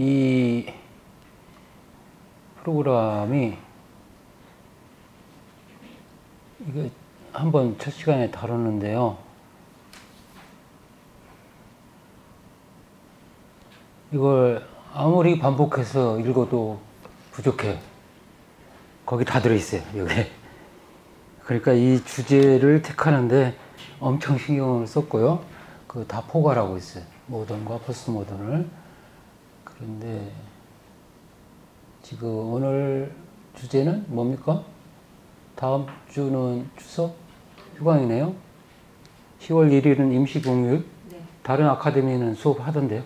이 프로그램이 이거 한번 첫 시간에 다뤘는데요. 이걸 아무리 반복해서 읽어도 부족해요. 거기 다 들어있어요, 여기. 그러니까 이 주제를 택하는데 엄청 신경을 썼고요. 그 다 포괄하고 있어요. 모던과 포스트 모던을. 그런데 지금 오늘 주제는 뭡니까? 다음 주는 추석 휴강이네요. 10월 1일은 임시 공휴일. 네. 다른 아카데미는 수업하던데요.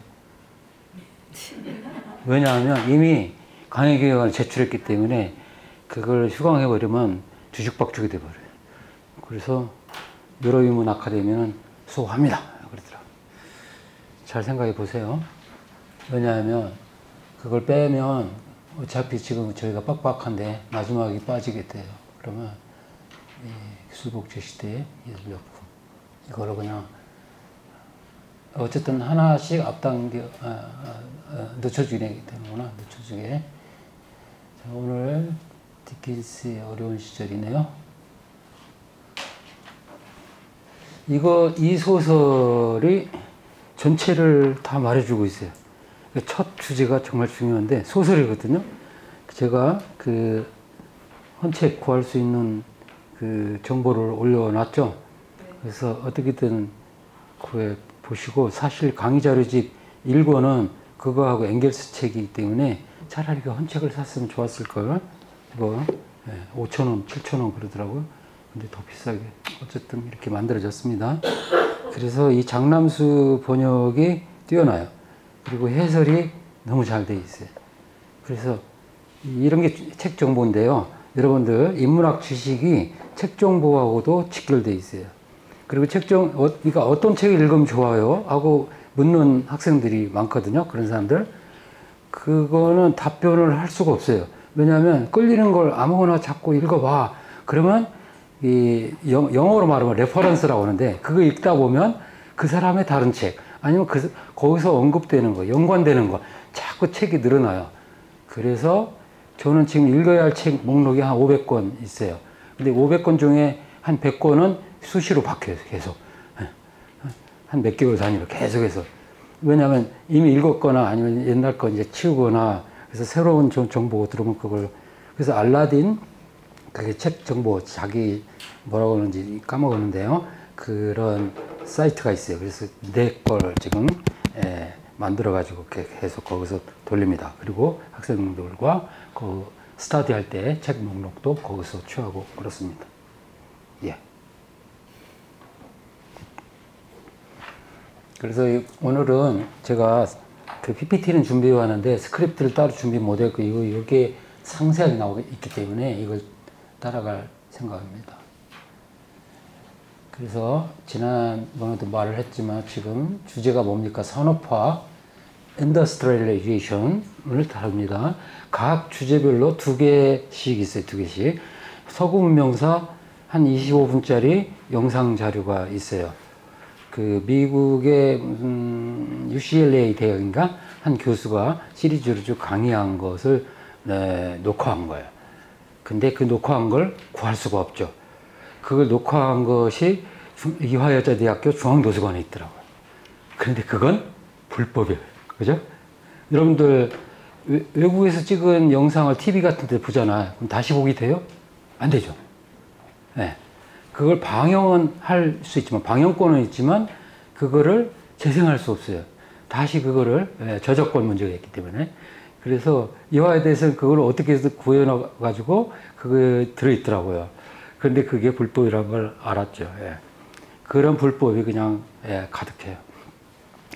왜냐하면 이미 강의 계획안을 제출했기 때문에 그걸 휴강해 버리면 주식박죽이 돼 버려요. 그래서 유로유문 아카데미는 수업합니다. 그러더라고요. 잘 생각해 보세요. 왜냐하면 그걸 빼면 어차피 지금 저희가 빡빡한데 마지막에 빠지게 돼요. 그러면 이 기술복제 시대의 예술작품 이거를 그냥 어쨌든 하나씩 앞당겨 아, 아, 아, 늦춰주게 되는구나 늦춰주게. 자, 오늘 디킨스의 어려운 시절이네요. 이거 이 소설이 전체를 다 말해주고 있어요 첫 주제가 정말 중요한데 소설이거든요 제가 그 헌책 구할 수 있는 그 정보를 올려놨죠 그래서 어떻게든 구해 보시고 사실 강의 자료집 1권은 그거하고 앵겔스 책이기 때문에 차라리 그 헌책을 샀으면 좋았을 걸. 이거 예, 5천 원, 7천 원 그러더라고요. 근데 더 비싸게 어쨌든 이렇게 만들어졌습니다. 그래서 이 장남수 번역이 뛰어나요. 그리고 해설이 너무 잘 돼 있어요. 그래서 이런 게 책 정보인데요. 여러분들 인문학 지식이 책 정보하고도 직결돼 있어요. 그리고 책정, 어, 그러니까 어떤 책을 읽으면 좋아요? 하고 묻는 학생들이 많거든요. 그런 사람들. 그거는 답변을 할 수가 없어요. 왜냐하면 끌리는 걸 아무거나 자꾸 읽어봐. 그러면 이 영, 영어로 말하면 reference라고 하는데 그거 읽다 보면 그 사람의 다른 책 아니면 그 거기서 언급되는 거, 연관되는 거 자꾸 책이 늘어나요. 그래서 저는 지금 읽어야 할 책 목록이 한 500권 있어요. 근데 500권 중에 한 100권은 수시로 바뀌어요, 계속. 한 몇 개월 단위로 계속해서. 왜냐하면 이미 읽었거나 아니면 옛날 거 이제 치우거나 그래서 새로운 정보 들어오면 그걸 그래서 알라딘 그게 책 정보 자기 뭐라고 하는지 까먹었는데요. 그런 사이트가 있어요. 그래서 내 걸 지금 예, 만들어 가지고 계속 거기서 돌립니다. 그리고 학생들과 그 스터디 할 때 책 목록도 거기서 취하고 그렇습니다. 예. 그래서 오늘은 제가 그 PPT는 준비해 왔는데 스크립트를 따로 준비 못했고 이거 이게 상세하게 나오고 있기 때문에 이걸 따라갈 생각입니다. 그래서 지난번에도 말을 했지만 지금 주제가 뭡니까? 산업화, industrialization을 다룹니다. 각 주제별로 두 개씩 있어요. 두 개씩. 서구 문명사 한 25분짜리 영상 자료가 있어요. 그 미국의 음, UCLA 대학인가 한 교수가 시리즈로 쭉 강의한 것을 네, 녹화한 거예요. 근데 그 녹화한 걸 구할 수가 없죠. 그걸 녹화한 것이 이화여자대학교 중앙도서관에 있더라고요. 그런데 그건 불법이에요. 그죠? 여러분들 외국에서 찍은 영상을 TV 같은 데 보잖아요. 그럼 다시 보기 돼요? 안 되죠. 네. 그걸 방영은 할 수 있지만 방영권은 있지만 그거를 재생할 수 없어요. 다시 그거를 예, 저작권 문제가 있기 때문에 그래서 이화에 대해서는 그걸 어떻게 해서 구해놔 가지고 그게 들어있더라고요. 그런데 그게 불법이라는 걸 알았죠. 예. 그런 불법이 그냥 예, 가득해요.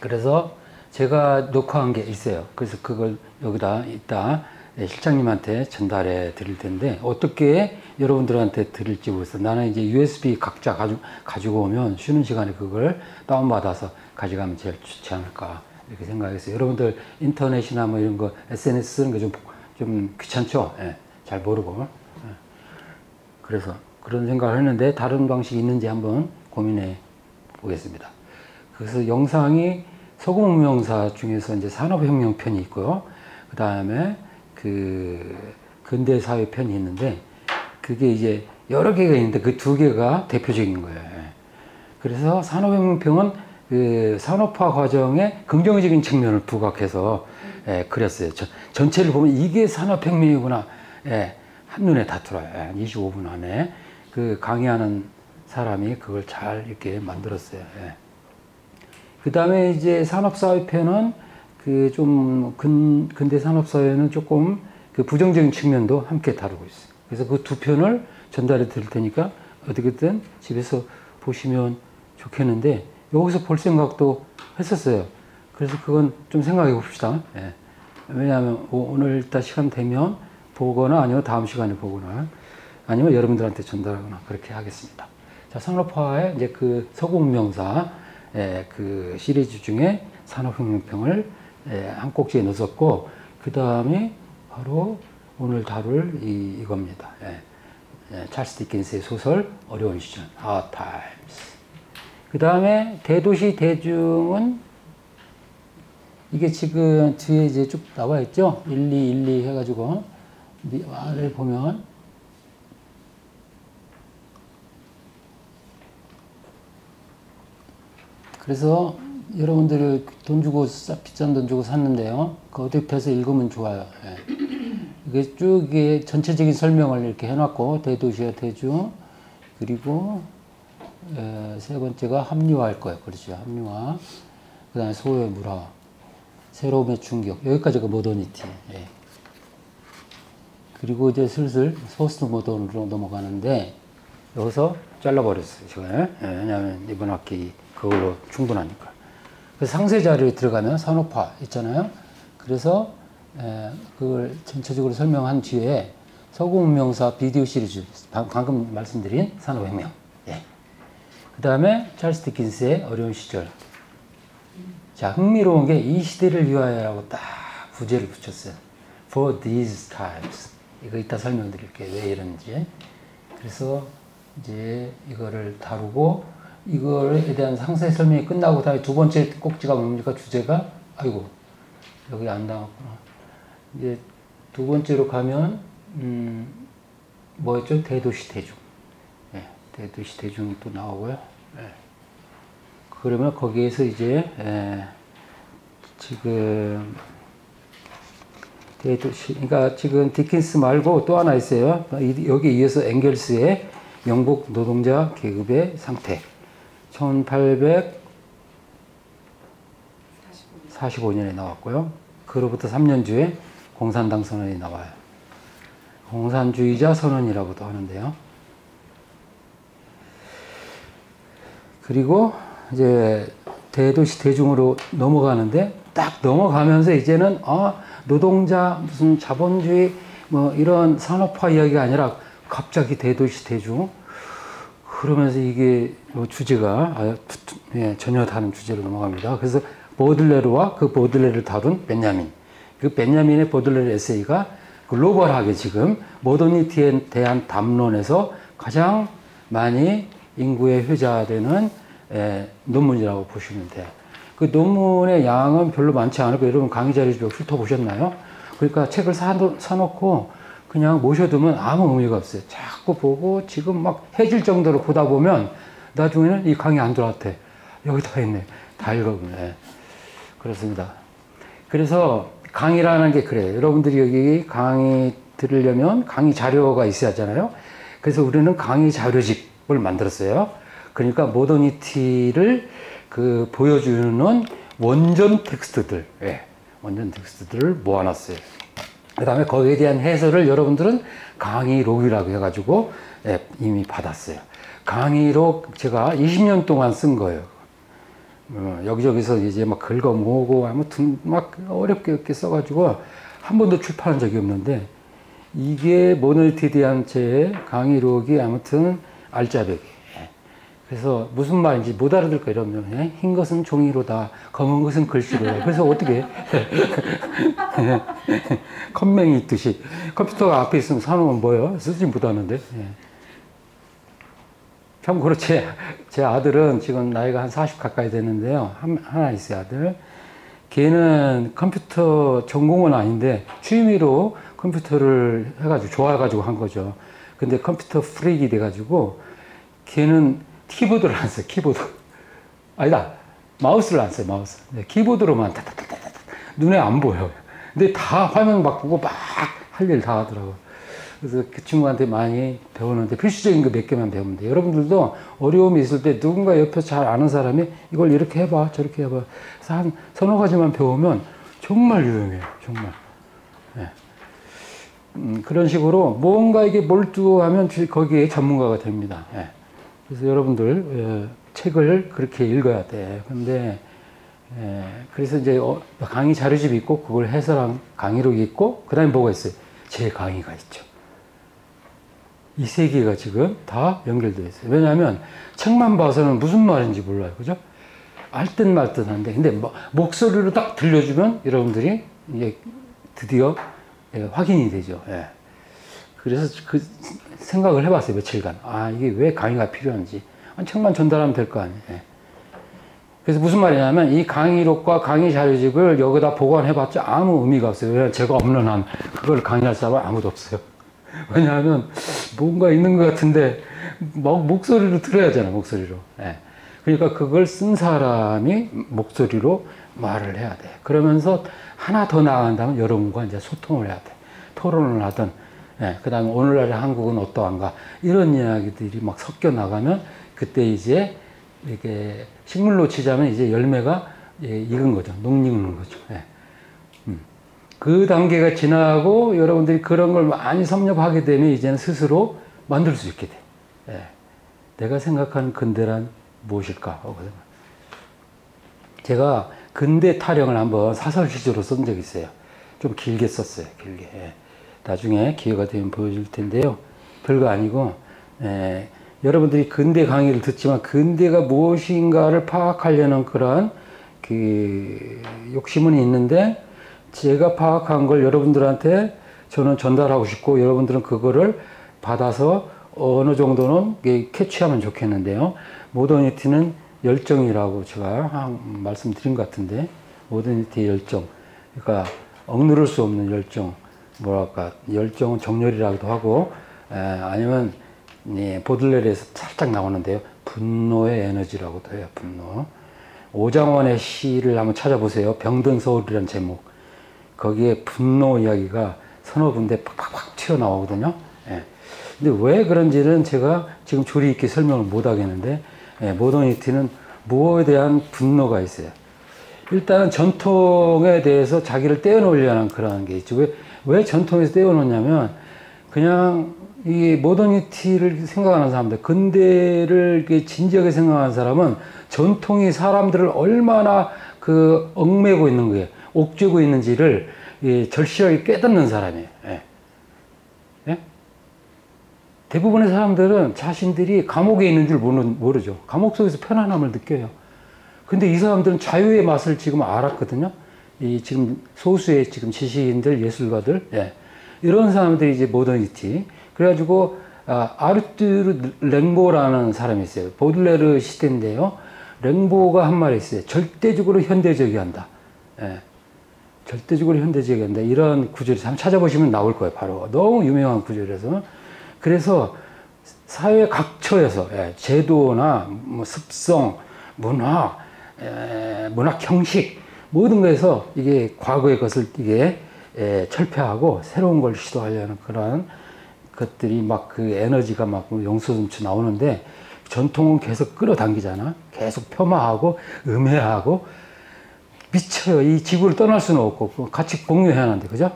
그래서 제가 녹화한 게 있어요. 그래서 그걸 여기다 이따 예, 실장님한테 전달해 드릴 텐데 어떻게 여러분들한테 드릴지 모르겠어요. 나는 이제 USB 각자 가지고, 가지고 오면 쉬는 시간에 그걸 다운받아서 가져가면 제일 좋지 않을까 이렇게 생각했어요. 여러분들 인터넷이나 뭐 이런 거 SNS 쓰는 게 좀 좀 귀찮죠? 예, 잘 모르고. 예. 그래서 그런 생각을 했는데 다른 방식이 있는지 한번 고민해 보겠습니다. 그래서 영상이 소금명사 중에서 이제 산업혁명 편이 있고요. 그 다음에 그 근대사회 편이 있는데 그게 이제 여러 개가 있는데 그 두 개가 대표적인 거예요. 예. 그래서 산업혁명편은 그 산업화 과정의 긍정적인 측면을 부각해서 예, 그렸어요. 저, 전체를 보면 이게 산업혁명이구나. 예, 한눈에 다 들어요. 예, 25분 안에 그 강의하는 사람이 그걸 잘 이렇게 만들었어요. 예. 그 다음에 이제 산업사회편은 그 좀 근대 산업사회는 조금 그 부정적인 측면도 함께 다루고 있어요. 그래서 그 두 편을 전달해 드릴 테니까 어떻게든 집에서 보시면 좋겠는데 여기서 볼 생각도 했었어요. 그래서 그건 좀 생각해 봅시다. 예. 왜냐하면 오늘 일단 시간 되면 보거나 아니면 다음 시간에 보거나 아니면 여러분들한테 전달하거나 그렇게 하겠습니다. 자, 산업화의 이제 그 서구문명사 예, 그 시리즈 중에 산업혁명평을 예, 한 꼭지에 넣었고 그 다음에 바로 오늘 다룰 이, 이겁니다. 예. 예, 찰스 디킨스의 소설 어려운 시절 Hard Times. 그 다음에 대도시 대중은 이게 지금 뒤에 이제 쭉 나와 있죠. 1, 2, 1, 2 해가지고 아래를 보면 그래서 여러분들이 돈 주고 비싼 돈 주고 샀는데요. 그 어디 펴서 읽으면 좋아요. 예. 이게 쭉 이게 전체적인 설명을 이렇게 해놨고 대도시와 대중 그리고 에, 세 번째가 합리화할 거예요. 그렇죠. 합리화. 그 다음에 소외 물화. 새로움의 충격. 여기까지가 모더니티. 예. 그리고 이제 슬슬 포스트 모던으로 넘어가는데 여기서 잘라버렸어요. 제가. 예, 왜냐하면 이번 학기 그걸로 충분하니까. 그래서 상세 자료에 들어가면 산업화 있잖아요. 그래서 에, 그걸 전체적으로 설명한 뒤에 서구문명사 비디오 시리즈 방금 말씀드린 산업혁명. 예. 그 다음에 찰스 디킨스의 어려운 시절. 자, 흥미로운 게 이 시대를 위하여라고 딱 부제를 붙였어요. For these times. 이거 이따 설명드릴게요. 왜 이런지. 그래서 이제 이거를 다루고 이거에 대한 상세 설명이 끝나고 다음에 두 번째 꼭지가 뭡니까? 주제가 아이고 여기 안 나왔구나. 이제 두 번째로 가면 음 뭐였죠? 대도시 대중. 네, 대도시 대중이 또 나오고요. 네. 그러면 거기에서 이제 에, 지금 대도시 그러니까 지금 디킨스 말고 또 하나 있어요. 여기 이어서 앵겔스의 영국 노동자 계급의 상태 1845년에 나왔고요. 그로부터 3년 뒤에 공산당 선언이 나와요. 공산주의자 선언이라고도 하는데요. 그리고 이제 대도시 대중으로 넘어가는데 딱 넘어가면서 이제는 아 노동자 무슨 자본주의 뭐 이런 산업화 이야기가 아니라 갑자기 대도시 대중 그러면서 이게 뭐 주제가 아, 예, 전혀 다른 주제로 넘어갑니다. 그래서 보들레르와 그 보들레르를 다룬 베냐민 그 베냐민의 보들레르 에세이가 글로벌하게 지금 모더니티에 대한 담론에서 가장 많이 인구에 회자되는 에, 논문이라고 보시면 돼요. 그 논문의 양은 별로 많지 않을고 여러분 강의 자료 좀 훑어보셨나요? 그러니까 책을 사, 사놓고 그냥 모셔두면 아무 의미가 없어요. 자꾸 보고 지금 막 해질 정도로 보다 보면 나중에는 이 강의 안 들어왔대. 여기 다 있네. 다 읽어보네. 그렇습니다. 그래서 강의라는 게 그래요. 여러분들이 여기 강의 들으려면 강의 자료가 있어야 하잖아요. 그래서 우리는 강의 자료집을 만들었어요. 그러니까 모더니티를 그 보여주는 원전 텍스트들, 예, 원전 텍스트들을 모아놨어요. 그 다음에 거기에 대한 해설을 여러분들은 강의록이라고 해가지고 예, 이미 받았어요. 강의록 제가 20년 동안 쓴 거예요. 어, 여기저기서 이제 막 긁어 모으고 아무튼 막 어렵게 어렵게 써가지고 한 번도 출판한 적이 없는데 이게 모노리티에 대한 제 강의록이 아무튼 알짜배기. 그래서 무슨 말인지 못 알아들까 이러면 예? 흰 것은 종이로다 검은 것은 글씨로다 그래서 어떻게 컴맹이 있듯이 컴퓨터가 앞에 있으면 사놓으면 뭐예요 쓰지 못하는데 예. 참고로 제, 제 아들은 지금 나이가 한 40 가까이 됐는데요. 한, 하나 있어요, 아들. 걔는 컴퓨터 전공은 아닌데 취미로 컴퓨터를 해가지고 좋아해가지고 한 거죠. 근데 컴퓨터 프릭이 돼가지고 걔는 키보드를 안 써요, 키보드. 아니다. 마우스를 안 써요, 마우스. 네, 키보드로만 타타타타타. 눈에 안 보여요. 근데 다 화면 바꾸고 막 할 일 다 하더라고요. 그래서 그 친구한테 많이 배우는데 필수적인 거 몇 개만 배우면 돼요. 여러분들도 어려움이 있을 때 누군가 옆에 잘 아는 사람이 이걸 이렇게 해봐, 저렇게 해봐. 그래서 한 서너 가지만 배우면 정말 유용해요. 정말. 네. 음, 그런 식으로 뭔가에게 몰두하면 거기에 전문가가 됩니다. 네. 그래서 여러분들 예, 책을 그렇게 읽어야 돼. 근데 예, 그래서 이제 어, 강의 자료집이 있고 그걸 해설한 강의록이 있고 그다음에 뭐가 있어요? 제 강의가 있죠. 이 세 개가 지금 다 연결되어 있어요. 왜냐하면 책만 봐서는 무슨 말인지 몰라요. 그죠? 알듯 말듯 한데, 근데 뭐, 목소리로 딱 들려주면 여러분들이 이제 드디어 예, 확인이 되죠. 예. 그래서 그 생각을 해봤어요. 며칠간. 아, 이게 왜 강의가 필요한지. 책만 전달하면 될 거 아니에요. 예. 그래서 무슨 말이냐면 이 강의록과 강의 자료집을 여기다 보관해봤자 아무 의미가 없어요. 왜냐하면 제가 없는 한 그걸 강의할 사람은 아무도 없어요. 왜냐하면 뭔가 있는 것 같은데 막 목소리로 들어야 하잖아 목소리로. 예. 그러니까 그걸 쓴 사람이 목소리로 말을 해야 돼. 그러면서 하나 더 나아간다면 여러분과 이제 소통을 해야 돼. 토론을 하든, 예. 그 다음에 오늘날의 한국은 어떠한가. 이런 이야기들이 막 섞여 나가면 그때 이제 이렇게 식물로 치자면 이제 열매가 예, 익은 거죠. 녹익는 거죠. 예. 음. 그 단계가 지나고 여러분들이 그런 걸 많이 섭렵하게 되면 이제는 스스로 만들 수 있게 돼. 예. 내가 생각하는 근대란 무엇일까? 제가 근대 타령을 한번 사설 시조로 쓴 적이 있어요. 좀 길게 썼어요. 길게. 예. 나중에 기회가 되면 보여줄 텐데요. 별거 아니고 예. 여러분들이 근대 강의를 듣지만 근대가 무엇인가를 파악하려는 그러한 그 욕심은 있는데 제가 파악한 걸 여러분들한테 저는 전달하고 싶고 여러분들은 그거를 받아서 어느 정도는 캐치하면 좋겠는데요. 모더니티는 열정이라고 제가 말씀드린 것 같은데 모더니티의 열정 그러니까 억누를 수 없는 열정 뭐랄까 열정은 정열이라고도 하고 에, 아니면 예, 보들레르에서 살짝 나오는데요. 분노의 에너지라고도 해요. 분노. 오장원의 시를 한번 찾아보세요. 병든 서울이라는 제목. 거기에 분노 이야기가 서너 군데 팍팍팍 튀어나오거든요. 예. 근데 왜 그런지는 제가 지금 조리 있게 설명을 못 하겠는데, 예, 모더니티는 무엇에 대한 분노가 있어요. 일단은 전통에 대해서 자기를 떼어놓으려는 그런 게 있죠. 왜, 왜 전통에서 떼어놓냐면, 그냥 이 모더니티를 생각하는 사람들, 근대를 진지하게 생각하는 사람은 전통이 사람들을 얼마나 그 얽매고 있는 거예요. 옥죄고 있는지를 예, 절실하게 깨닫는 사람이에요. 예. 예? 대부분의 사람들은 자신들이 감옥에 있는 줄 모르, 죠 감옥 속에서 편안함을 느껴요. 근데 이 사람들은 자유의 맛을 지금 알았거든요. 이 지금 소수의 지금 지식인들, 예술가들, 예. 이런 사람들이 이제 모더니티. 그래가지고 아, 아르투르 랭보라는 사람이 있어요. 보들레르 시대인데요. 랭보가 한 말이 있어요. 절대적으로 현대적이 한다. 예. 절대적으로 현대적이 한다. 이런 구절이 한번 찾아보시면 나올 거예요. 바로 너무 유명한 구절이라서. 그래서 사회 각처에서 예, 제도나 뭐 습성, 문화, 예, 문학 형식 모든 것에서 이게 과거의 것을 이게 예, 철폐하고 새로운 걸 시도하려는 그런 것들이 막 그 에너지가 막 용수음치 나오는데 전통은 계속 끌어당기잖아. 계속 폄하하고 음해하고 미쳐요. 이 지구를 떠날 수는 없고 같이 공유해야 하는데 그죠?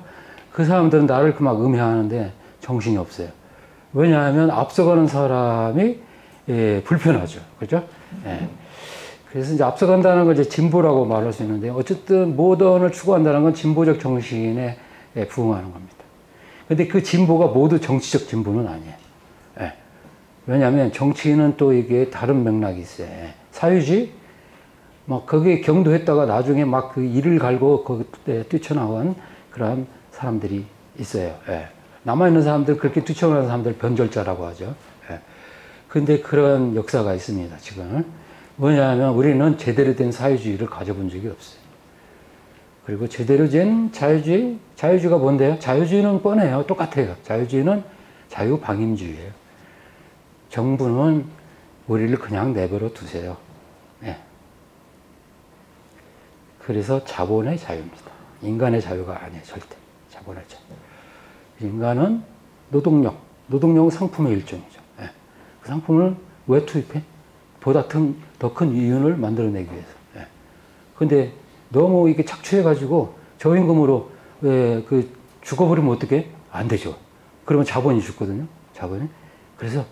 그 사람들은 나를 그막 음해하는데 정신이 없어요. 왜냐하면 앞서가는 사람이 예, 불편하죠. 그죠? 예. 그래서 이제 앞서간다는 건 이제 진보라고 말할 수 있는데 어쨌든 모던을 추구한다는 건 진보적 정신에 예, 부응하는 겁니다. 근데 그 진보가 모두 정치적 진보는 아니에요. 예. 왜냐하면 정치는 또 이게 다른 맥락이 있어요. 예. 사유지, 막 거기에 경도했다가 나중에 막 그 일을 갈고 거기에 뛰쳐나온 그런 사람들이 있어요. 예. 남아있는 사람들, 그렇게 뛰쳐나온 사람들 변절자라고 하죠. 예. 근데 그런 역사가 있습니다, 지금. 뭐냐면 우리는 제대로 된 사회주의를 가져본 적이 없어요. 그리고 제대로 된 자유주의, 자유주의가 뭔데요? 자유주의는 뻔해요. 똑같아요. 자유주의는 자유방임주의예요. 정부는 우리를 그냥 내버려 두세요. 네. 그래서 자본의 자유입니다. 인간의 자유가 아니에요, 절대. 자본의 자유. 인간은 노동력, 노동력은 상품의 일종이죠. 네. 그 상품을 왜 투입해? 보다 더큰 이윤을 만들어내기 위해서. 네. 근데 너무 이게 착취해가지고 저임금으로 예, 그 죽어버리면 어떻게? 안 되죠. 그러면 자본이 죽거든요. 자본이. 그래서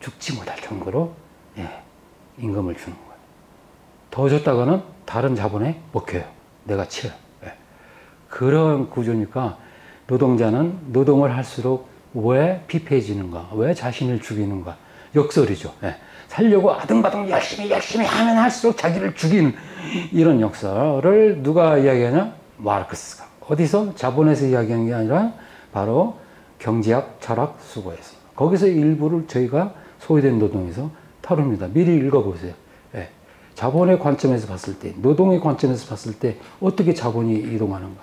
죽지 못할 정도로 예, 임금을 주는 거예요. 더 줬다가는 다른 자본에 먹혀요. 내가 치요. 예. 그런 구조니까 노동자는 노동을 할수록 왜 피폐해지는가? 왜 자신을 죽이는가? 역설이죠. 예. 살려고 아등바등 열심히 열심히 하면 할수록 자기를 죽이는 이런 역사를 누가 이야기하냐? 마르크스가. 어디서? 자본에서 이야기하는 게 아니라 바로 경제학, 철학, 수고에서. 거기서 일부를 저희가 소외된 노동에서 다룹니다. 미리 읽어보세요. 예. 자본의 관점에서 봤을 때, 노동의 관점에서 봤을 때 어떻게 자본이 이동하는가.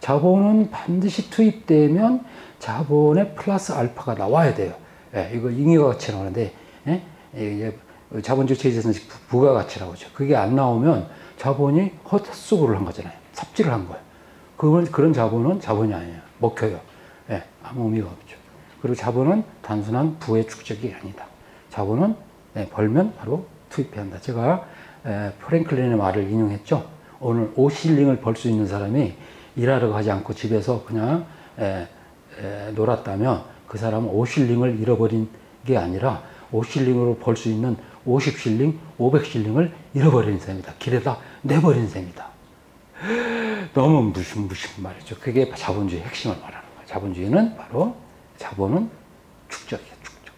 자본은 반드시 투입되면 자본의 플러스 알파가 나와야 돼요. 예. 이거 잉여 가치라고 하는데, 예? 이제 자본주의 체제에서는 부가가치라고 하죠. 그게 안 나오면 자본이 헛수고를 한 거잖아요. 삽질을 한 거예요. 그건, 그런 자본은 자본이 아니에요. 먹혀요. 예, 아무 의미가 없죠. 그리고 자본은 단순한 부의 축적이 아니다. 자본은 네, 벌면 바로 투입해야 한다. 제가 에, 프랭클린의 말을 인용했죠. 오늘 5실링을 벌 수 있는 사람이 일하러 가지 않고 집에서 그냥 에, 에, 놀았다면 그 사람은 5실링을 잃어버린 게 아니라 5실링으로 벌 수 있는 50실링, 500실링을 잃어버린 셈이다. 길에다 내버린 셈이다. 너무 무슨 무슨 말이죠. 그게 자본주의 핵심을 말하는 거예요. 자본주의는 바로 자본은 축적이에요. 축적.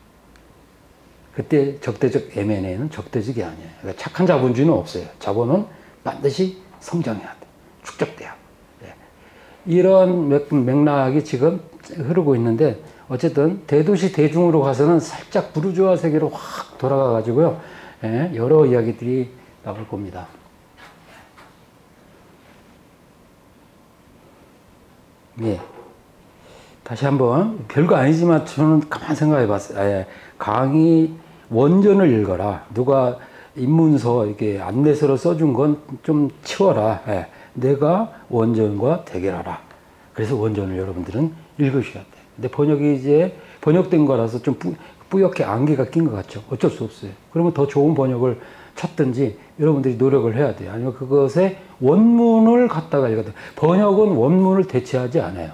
그때 적대적 M&A는 적대적이 아니에요. 그러니까 착한 자본주의는 없어요. 자본은 반드시 성장해야 돼. 축적돼야 돼. 이런 맥락이 지금 흐르고 있는데 어쨌든 대도시 대중으로 가서는 살짝 부르주아 세계로 확 돌아가 가지고요. 예, 여러 이야기들이 나올 겁니다. 예. 다시 한번 별거 아니지만 저는 가만 생각해 봤어요. 예, 강의 원전을 읽어라. 누가 입문서 이렇게 안내서로 써준 건 좀 치워라. 예, 내가 원전과 대결하라. 그래서 원전을 여러분들은 읽으셔야 돼. 근데 번역이 이제 번역된 거라서 좀 뿌, 뿌옇게 안개가 낀 것 같죠. 어쩔 수 없어요. 그러면 더 좋은 번역을 찾든지 여러분들이 노력을 해야 돼요. 아니면 그것의 원문을 갖다가 돼요. 번역은 원문을 대체하지 않아요.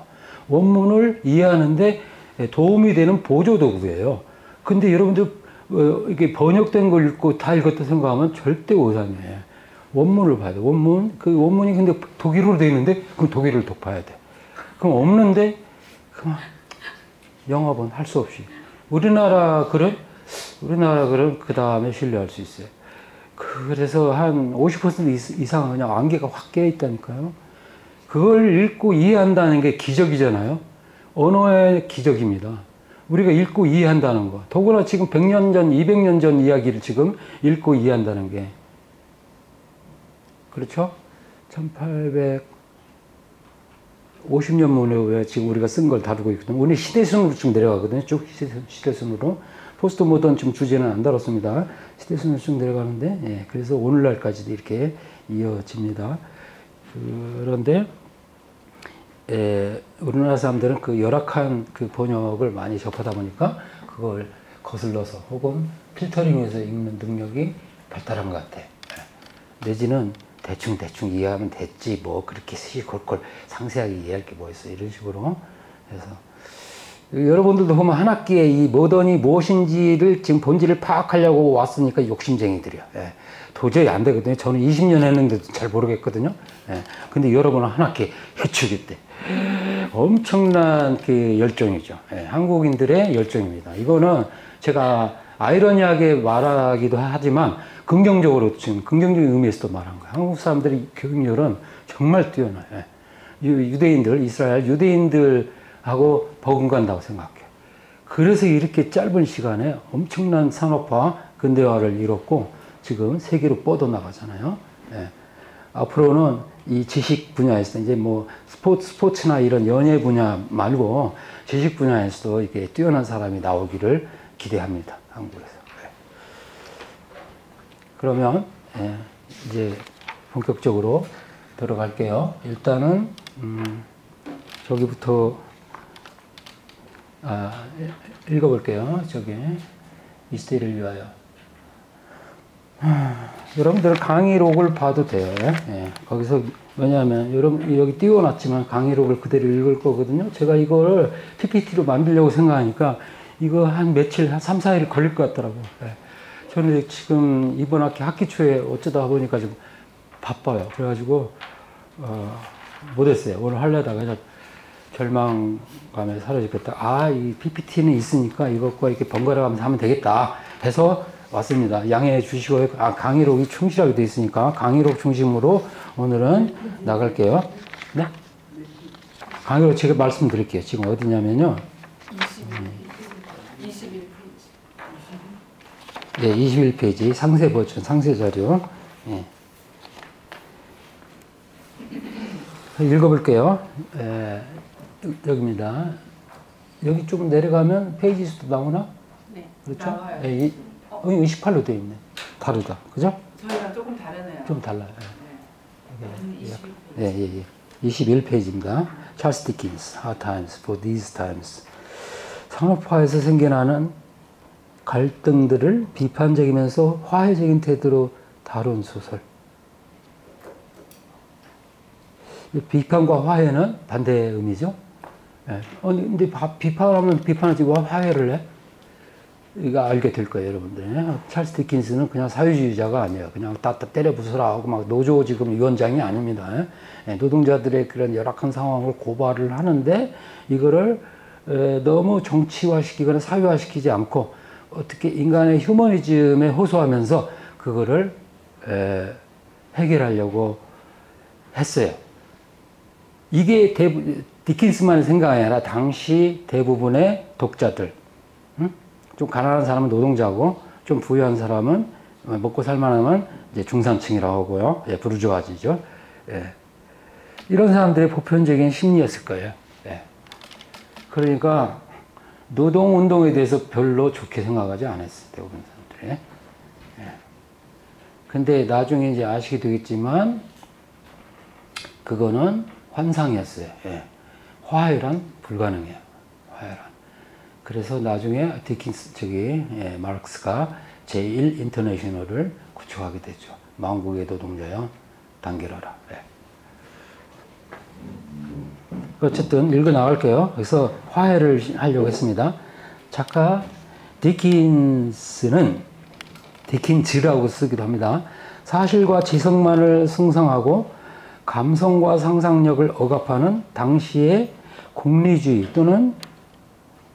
원문을 이해하는데 도움이 되는 보조 도구예요. 근데 여러분들 어, 이게 번역된 걸 읽고 다 읽었다 생각하면 절대 오산이에요. 원문을 봐야 돼. 원문 그 원문이 근데 독일어로 되어 있는데 그럼 독일을 독봐야 돼. 그럼 없는데 그만 영업은 할 수 없이. 우리나라 글은, 우리나라 글은 그 다음에 신뢰할 수 있어요. 그래서 한 50% 이상 그냥 안개가 확 깨어 있다니까요. 그걸 읽고 이해한다는 게 기적이잖아요. 언어의 기적입니다. 우리가 읽고 이해한다는 거. 더구나 지금 100년 전, 200년 전 이야기를 지금 읽고 이해한다는 게. 그렇죠? 1800, 50년 만에 지금 우리가 쓴 걸 다루고 있거든요. 오늘 시대순으로 쭉 내려가거든요. 쭉 시대순 으로. 포스트 모던 지금 주제는 안 다뤘습니다. 시대순으로 쭉 내려가는데, 예, 그래서 오늘날까지도 이렇게 이어집니다. 그런데, 예, 우리나라 사람들은 그 열악한 그 번역을 많이 접하다 보니까 그걸 거슬러서 혹은 필터링해서 읽는 능력이 발달한 것 같아. 예. 내지는 대충 대충 이해하면 됐지 뭐 그렇게 시골골 상세하게 이해할 게 뭐 있어 이런 식으로 해서 여러분들도 보면 한 학기에 이 모던이 무엇인지를 지금 본질을 파악하려고 왔으니까 욕심쟁이들이야. 예. 도저히 안 되거든요. 저는 20년 했는데도 잘 모르겠거든요. 예. 근데 여러분은 한 학기 해치기 때 엄청난 그 열정이죠. 예. 한국인들의 열정입니다. 이거는 제가 아이러니하게 말하기도 하지만 긍정적으로 지금 긍정적인 의미에서도 말한 거예요. 한국 사람들의 교육열은 정말 뛰어나요. 유대인들, 이스라엘 유대인들하고 버금간다고 생각해요. 그래서 이렇게 짧은 시간에 엄청난 산업화, 근대화를 이뤘고 지금 세계로 뻗어나가잖아요. 예. 앞으로는 이 지식 분야에서 이제 뭐 스포츠, 스포츠나 이런 연예 분야 말고 지식 분야에서도 이게 뛰어난 사람이 나오기를 기대합니다. 한국에서. 예. 그러면 예, 이제 본격적으로 들어갈게요. 일단은 음, 저기부터 아, 읽어볼게요. 저기 이스테를 위하여. 여러분들 강의록을 봐도 돼요. 예. 거기서 왜냐하면 여러분 여기 띄워놨지만 강의록을 그대로 읽을 거거든요. 제가 이걸 PPT로 만들려고 생각하니까 이거 한 며칠 한 3, 4일 걸릴 것 같더라고요. 예. 저는 지금 이번 학기 학기 초에 어쩌다 보니까 좀 바빠요. 그래가지고 어, 못했어요. 오늘 하려다가 절망감에 사라지겠다. 아, 이 PPT는 있으니까 이것과 이렇게 번갈아 가면서 하면 되겠다. 해서 왔습니다. 양해해 주시고, 아, 강의록이 충실하게 되어 있으니까 강의록 중심으로 오늘은 나갈게요. 네? 강의록 제가 말씀드릴게요. 지금 어디냐면요. 21페이지. 네, 21페이지 상세 버전, 상세 자료. 예. 읽어볼게요. 에, 여기입니다. 여기 좀 내려가면 페이지 수도 나오나? 네. 그렇죠? 나와요. 예, 이, 어, 28로 되어 있네. 다르다. 그죠? 저희랑 조금 다르네요. 좀 달라요. 네. 음, 21페이지. 예, 예, 예. 21페이지입니다. 찰스 디킨스, Hard Times for These Times. 산업화에서 생겨나는 갈등들을 비판적이면서 화해적인 태도로 다룬 소설. 이 비판과 화해는 반대의 의미죠. 예. 어, 근데 바- 비판하면 비판하지 왜 화해를 해? 이거 알게 될 거예요, 여러분들. 찰스 디킨스는 그냥 사회주의자가 아니에요. 그냥 따따 때려 부수라 하고 막 노조 지금 위원장이 아닙니다. 예, 노동자들의 그런 열악한 상황을 고발을 하는데 이거를 에, 너무 정치화시키거나 사회화시키지 않고 어떻게 인간의 휴머니즘에 호소하면서 그거를 에, 해결하려고 했어요. 이게 대부, 디킨스만의 생각이 아니라 당시 대부분의 독자들, 응? 좀 가난한 사람은 노동자고, 좀 부유한 사람은 먹고 살만하면 이제 중산층이라고 하고요. 예, 부르주아지죠. 예. 이런 사람들의 보편적인 심리였을 거예요. 예. 그러니까 노동운동에 대해서 별로 좋게 생각하지 않았어요. 대부분 사람들이. 예. 근데 나중에 이제 아시게 되겠지만, 그거는 환상이었어요. 예. 화해란 불가능해요. 화해란. 그래서 나중에 디킨스 저기 예, 마르크스가 제1 인터내셔널을 구축하게 되죠. 망국의 노동자여 단결하라. 예. 어쨌든 읽어 나갈게요. 그래서 화해를 하려고 했습니다. 작가 디킨스는 디킨즈라고 쓰기도 합니다. 사실과 지성만을 승성하고 감성과 상상력을 억압하는 당시의 공리주의 또는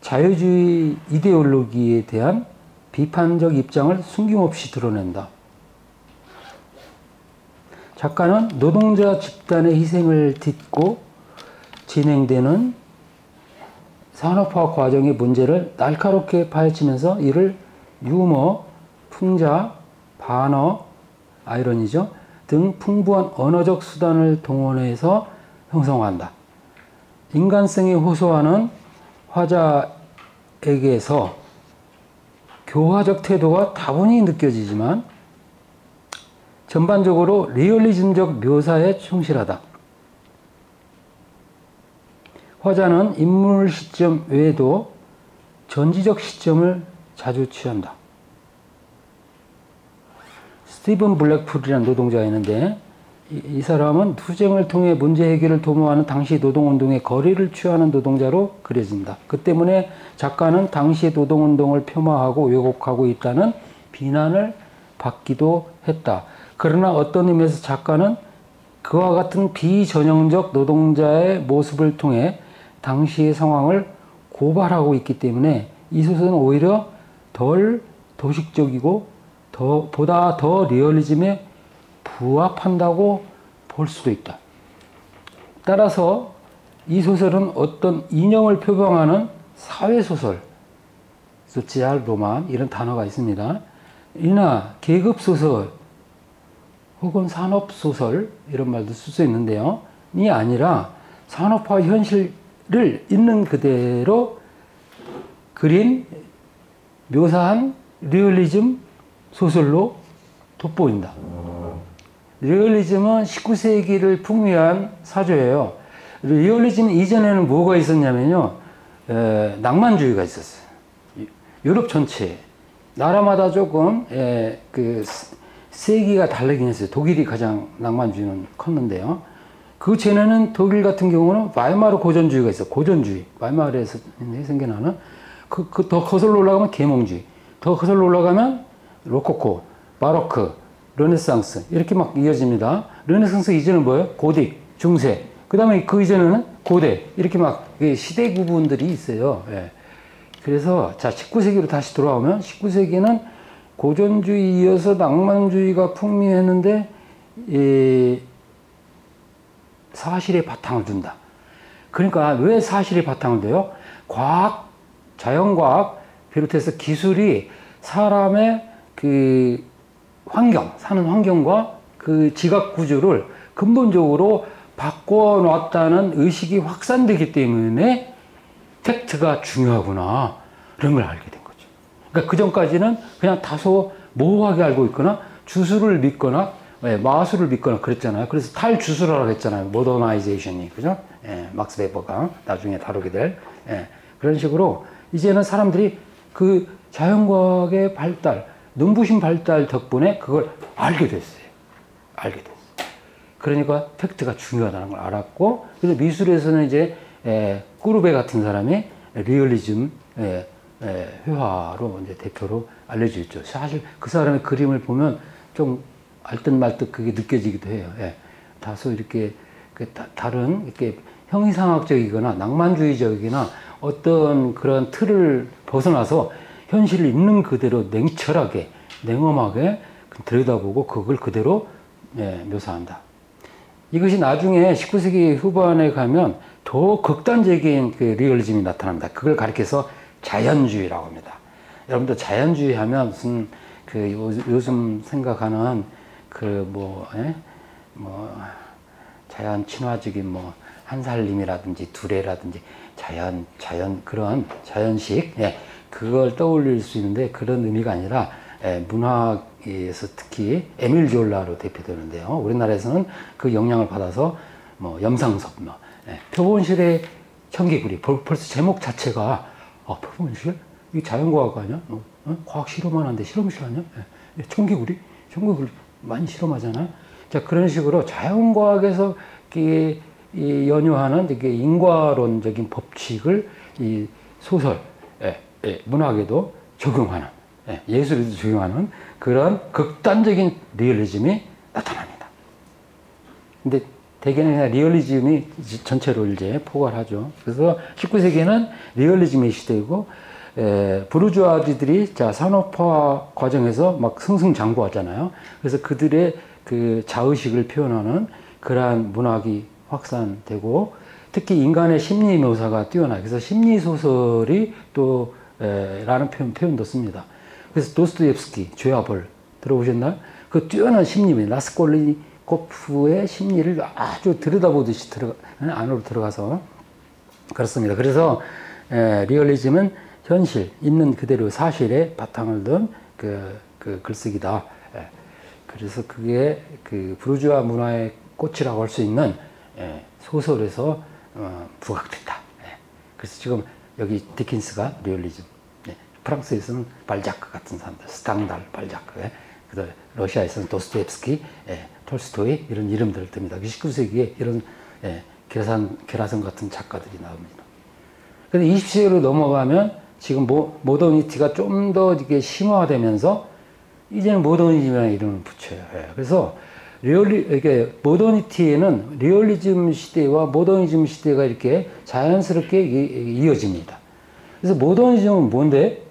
자유주의 이데올로기에 대한 비판적 입장을 숨김없이 드러낸다. 작가는 노동자 집단의 희생을 딛고 진행되는 산업화 과정의 문제를 날카롭게 파헤치면서 이를 유머, 풍자, 반어, 아이러니죠. 등 풍부한 언어적 수단을 동원해서 형성한다. 인간성이 호소하는 화자에게서 교화적 태도가 다분히 느껴지지만 전반적으로 리얼리즘적 묘사에 충실하다. 화자는 인물 시점 외에도 전지적 시점을 자주 취한다. 스티븐 블랙풀이라는 노동자가 있는데 이, 이 사람은 투쟁을 통해 문제 해결을 도모하는 당시 노동운동의 거리를 취하는 노동자로 그려진다. 그 때문에 작가는 당시 노동운동을 폄하하고 왜곡하고 있다는 비난을 받기도 했다. 그러나 어떤 의미에서 작가는 그와 같은 비전형적 노동자의 모습을 통해 당시의 상황을 고발하고 있기 때문에 이 소설은 오히려 덜 도식적이고 더, 보다 더 리얼리즘에 부합한다고 볼 수도 있다. 따라서 이 소설은 어떤 이념을 표방하는 사회소설 소치알 로만 이런 단어가 있습니다. 이나 계급 소설 혹은 산업 소설 이런 말도 쓸 수 있는데요. 이 아니라 산업화 현실 을 있는 그대로 그린 묘사한 리얼리즘 소설로 돋보인다. 리얼리즘은 19세기를 풍미한 사조예요. 리얼리즘 이전에는 뭐가 있었냐면요. 에, 낭만주의가 있었어요. 유럽 전체 나라마다 조금 에, 그 세기가 다르긴 했어요. 독일이 가장 낭만주의는 컸는데요. 그 전에는 독일 같은 경우는 바이마르 고전주의가 있어. 고전주의. 바이마르에서 생겨나는 그, 그 더 거슬러 올라가면 계몽주의. 더 거슬러 올라가면 로코코, 바로크, 르네상스 이렇게 막 이어집니다. 르네상스 이전은 뭐예요? 고딕, 중세. 그 다음에 그 이전에는 고대 이렇게 막 시대 구분들이 있어요. 예. 그래서 자 19세기로 다시 돌아오면 19세기는 고전주의 이어서 낭만주의가 풍미했는데 이 사실의 바탕을 둔다. 그러니까 왜 사실의 바탕을 둬요? 과학, 자연과학 비롯해서 기술이 사람의 그 환경, 사는 환경과 그 지각 구조를 근본적으로 바꿔 놨다는 의식이 확산되기 때문에 팩트가 중요하구나. 이런 걸 알게 된 거죠. 그러니까 그 전까지는 그냥 다소 모호하게 알고 있거나 주술을 믿거나 예, 마술을 믿거나 그랬잖아요. 그래서 탈주술하라고 했잖아요. 모더나이제이션이. 그죠? 예, 막스 베버가 나중에 다루게 될. 예, 그런 식으로 이제는 사람들이 그 자연과학의 발달, 눈부신 발달 덕분에 그걸 알게 됐어요. 알게 됐어요. 그러니까 팩트가 중요하다는 걸 알았고, 그래서 미술에서는 이제 에, 꾸르베 같은 사람이 리얼리즘 에, 에, 회화로 이제 대표로 알려져 있죠. 사실 그 사람의 그림을 보면 좀 알듯 말 듯 그게 느껴지기도 해요. 예. 다소 이렇게 그 다, 른 이렇게 형이상학적이거나 낭만주의적이나 어떤 그런 틀을 벗어나서 현실을 있는 그대로 냉철하게 냉엄하게 들여다보고 그걸 그대로 예, 묘사한다. 이것이 나중에 19세기 후반에 가면 더 극단적인 그 리얼리즘이 나타납니다. 그걸 가리켜서 자연주의라고 합니다. 여러분들 자연주의 하면 무슨 그 요즘 생각하는 그뭐 예? 뭐 자연 친화적인 뭐 한살림이라든지 두레라든지 자연 자연 그런 자연식 예, 그걸 떠올릴 수 있는데 그런 의미가 아니라 예, 문학에서 특히 에밀 졸라로 대표되는데요. 우리나라에서는 그 영향을 받아서 뭐 염상섭, 뭐 예, 표본실의 청개구리 벌써 제목 자체가 어, 표본실 이 자연과학 아니야? 어, 어? 과학 실험하는데 실험실 아니야? 예, 청개구리 청개구리 많이 실험하잖아요. 자 그런 식으로 자연과학에서 이, 이 연유하는 이게 인과론적인 법칙을 이 소설, 예, 예, 문학에도 적용하는 예, 예술에도 적용하는 그런 극단적인 리얼리즘이 나타납니다. 근데 대개는 리얼리즘이 전체로 이제 포괄하죠. 그래서 19세기에는 리얼리즘의 시대이고 에, 부르주 아지들이 자 산업화 과정에서 막 승승장구하잖아요. 그래서 그들의 그 자의식을 표현하는 그러한 문학이 확산되고 특히 인간의 심리 묘사가 뛰어나. 그래서 심리 소설이 또 에, 라는 표현 표현도 씁니다. 그래서 도스토옙스키 죄와 벌 들어보셨나요? 그 뛰어난 심리입 라스콜리코프의 심리를 아주 들여다보듯이 들어 안으로 들어가서 그렇습니다. 그래서 에, 리얼리즘은 현실 있는 그대로 사실에 바탕을 둔 그 그 글쓰기다. 예. 그래서 그게 그 부르주아 문화의 꽃이라고 할 수 있는 예, 소설에서 어, 부각됐다. 예. 그래서 지금 여기 디킨스가 리얼리즘, 예. 프랑스에서는 발자크 같은 사람들, 스탕달, 발자크, 예. 그다음 러시아에서는 도스토옙스키, 예. 톨스토이 이런 이름들을 듭니다. 19세기에 이런 예, 계산, 기라성 같은 작가들이 나옵니다. 근데 20세기로 넘어가면 지금 모, 모더니티가 좀 더 이게 심화되면서 이제는 모더니즘이라는 이름을 붙여요. 예. 그래서 리얼리, 이게 모더니티에는 리얼리즘 시대와 모더니즘 시대가 이렇게 자연스럽게 이어집니다. 그래서 모더니즘은 뭔데?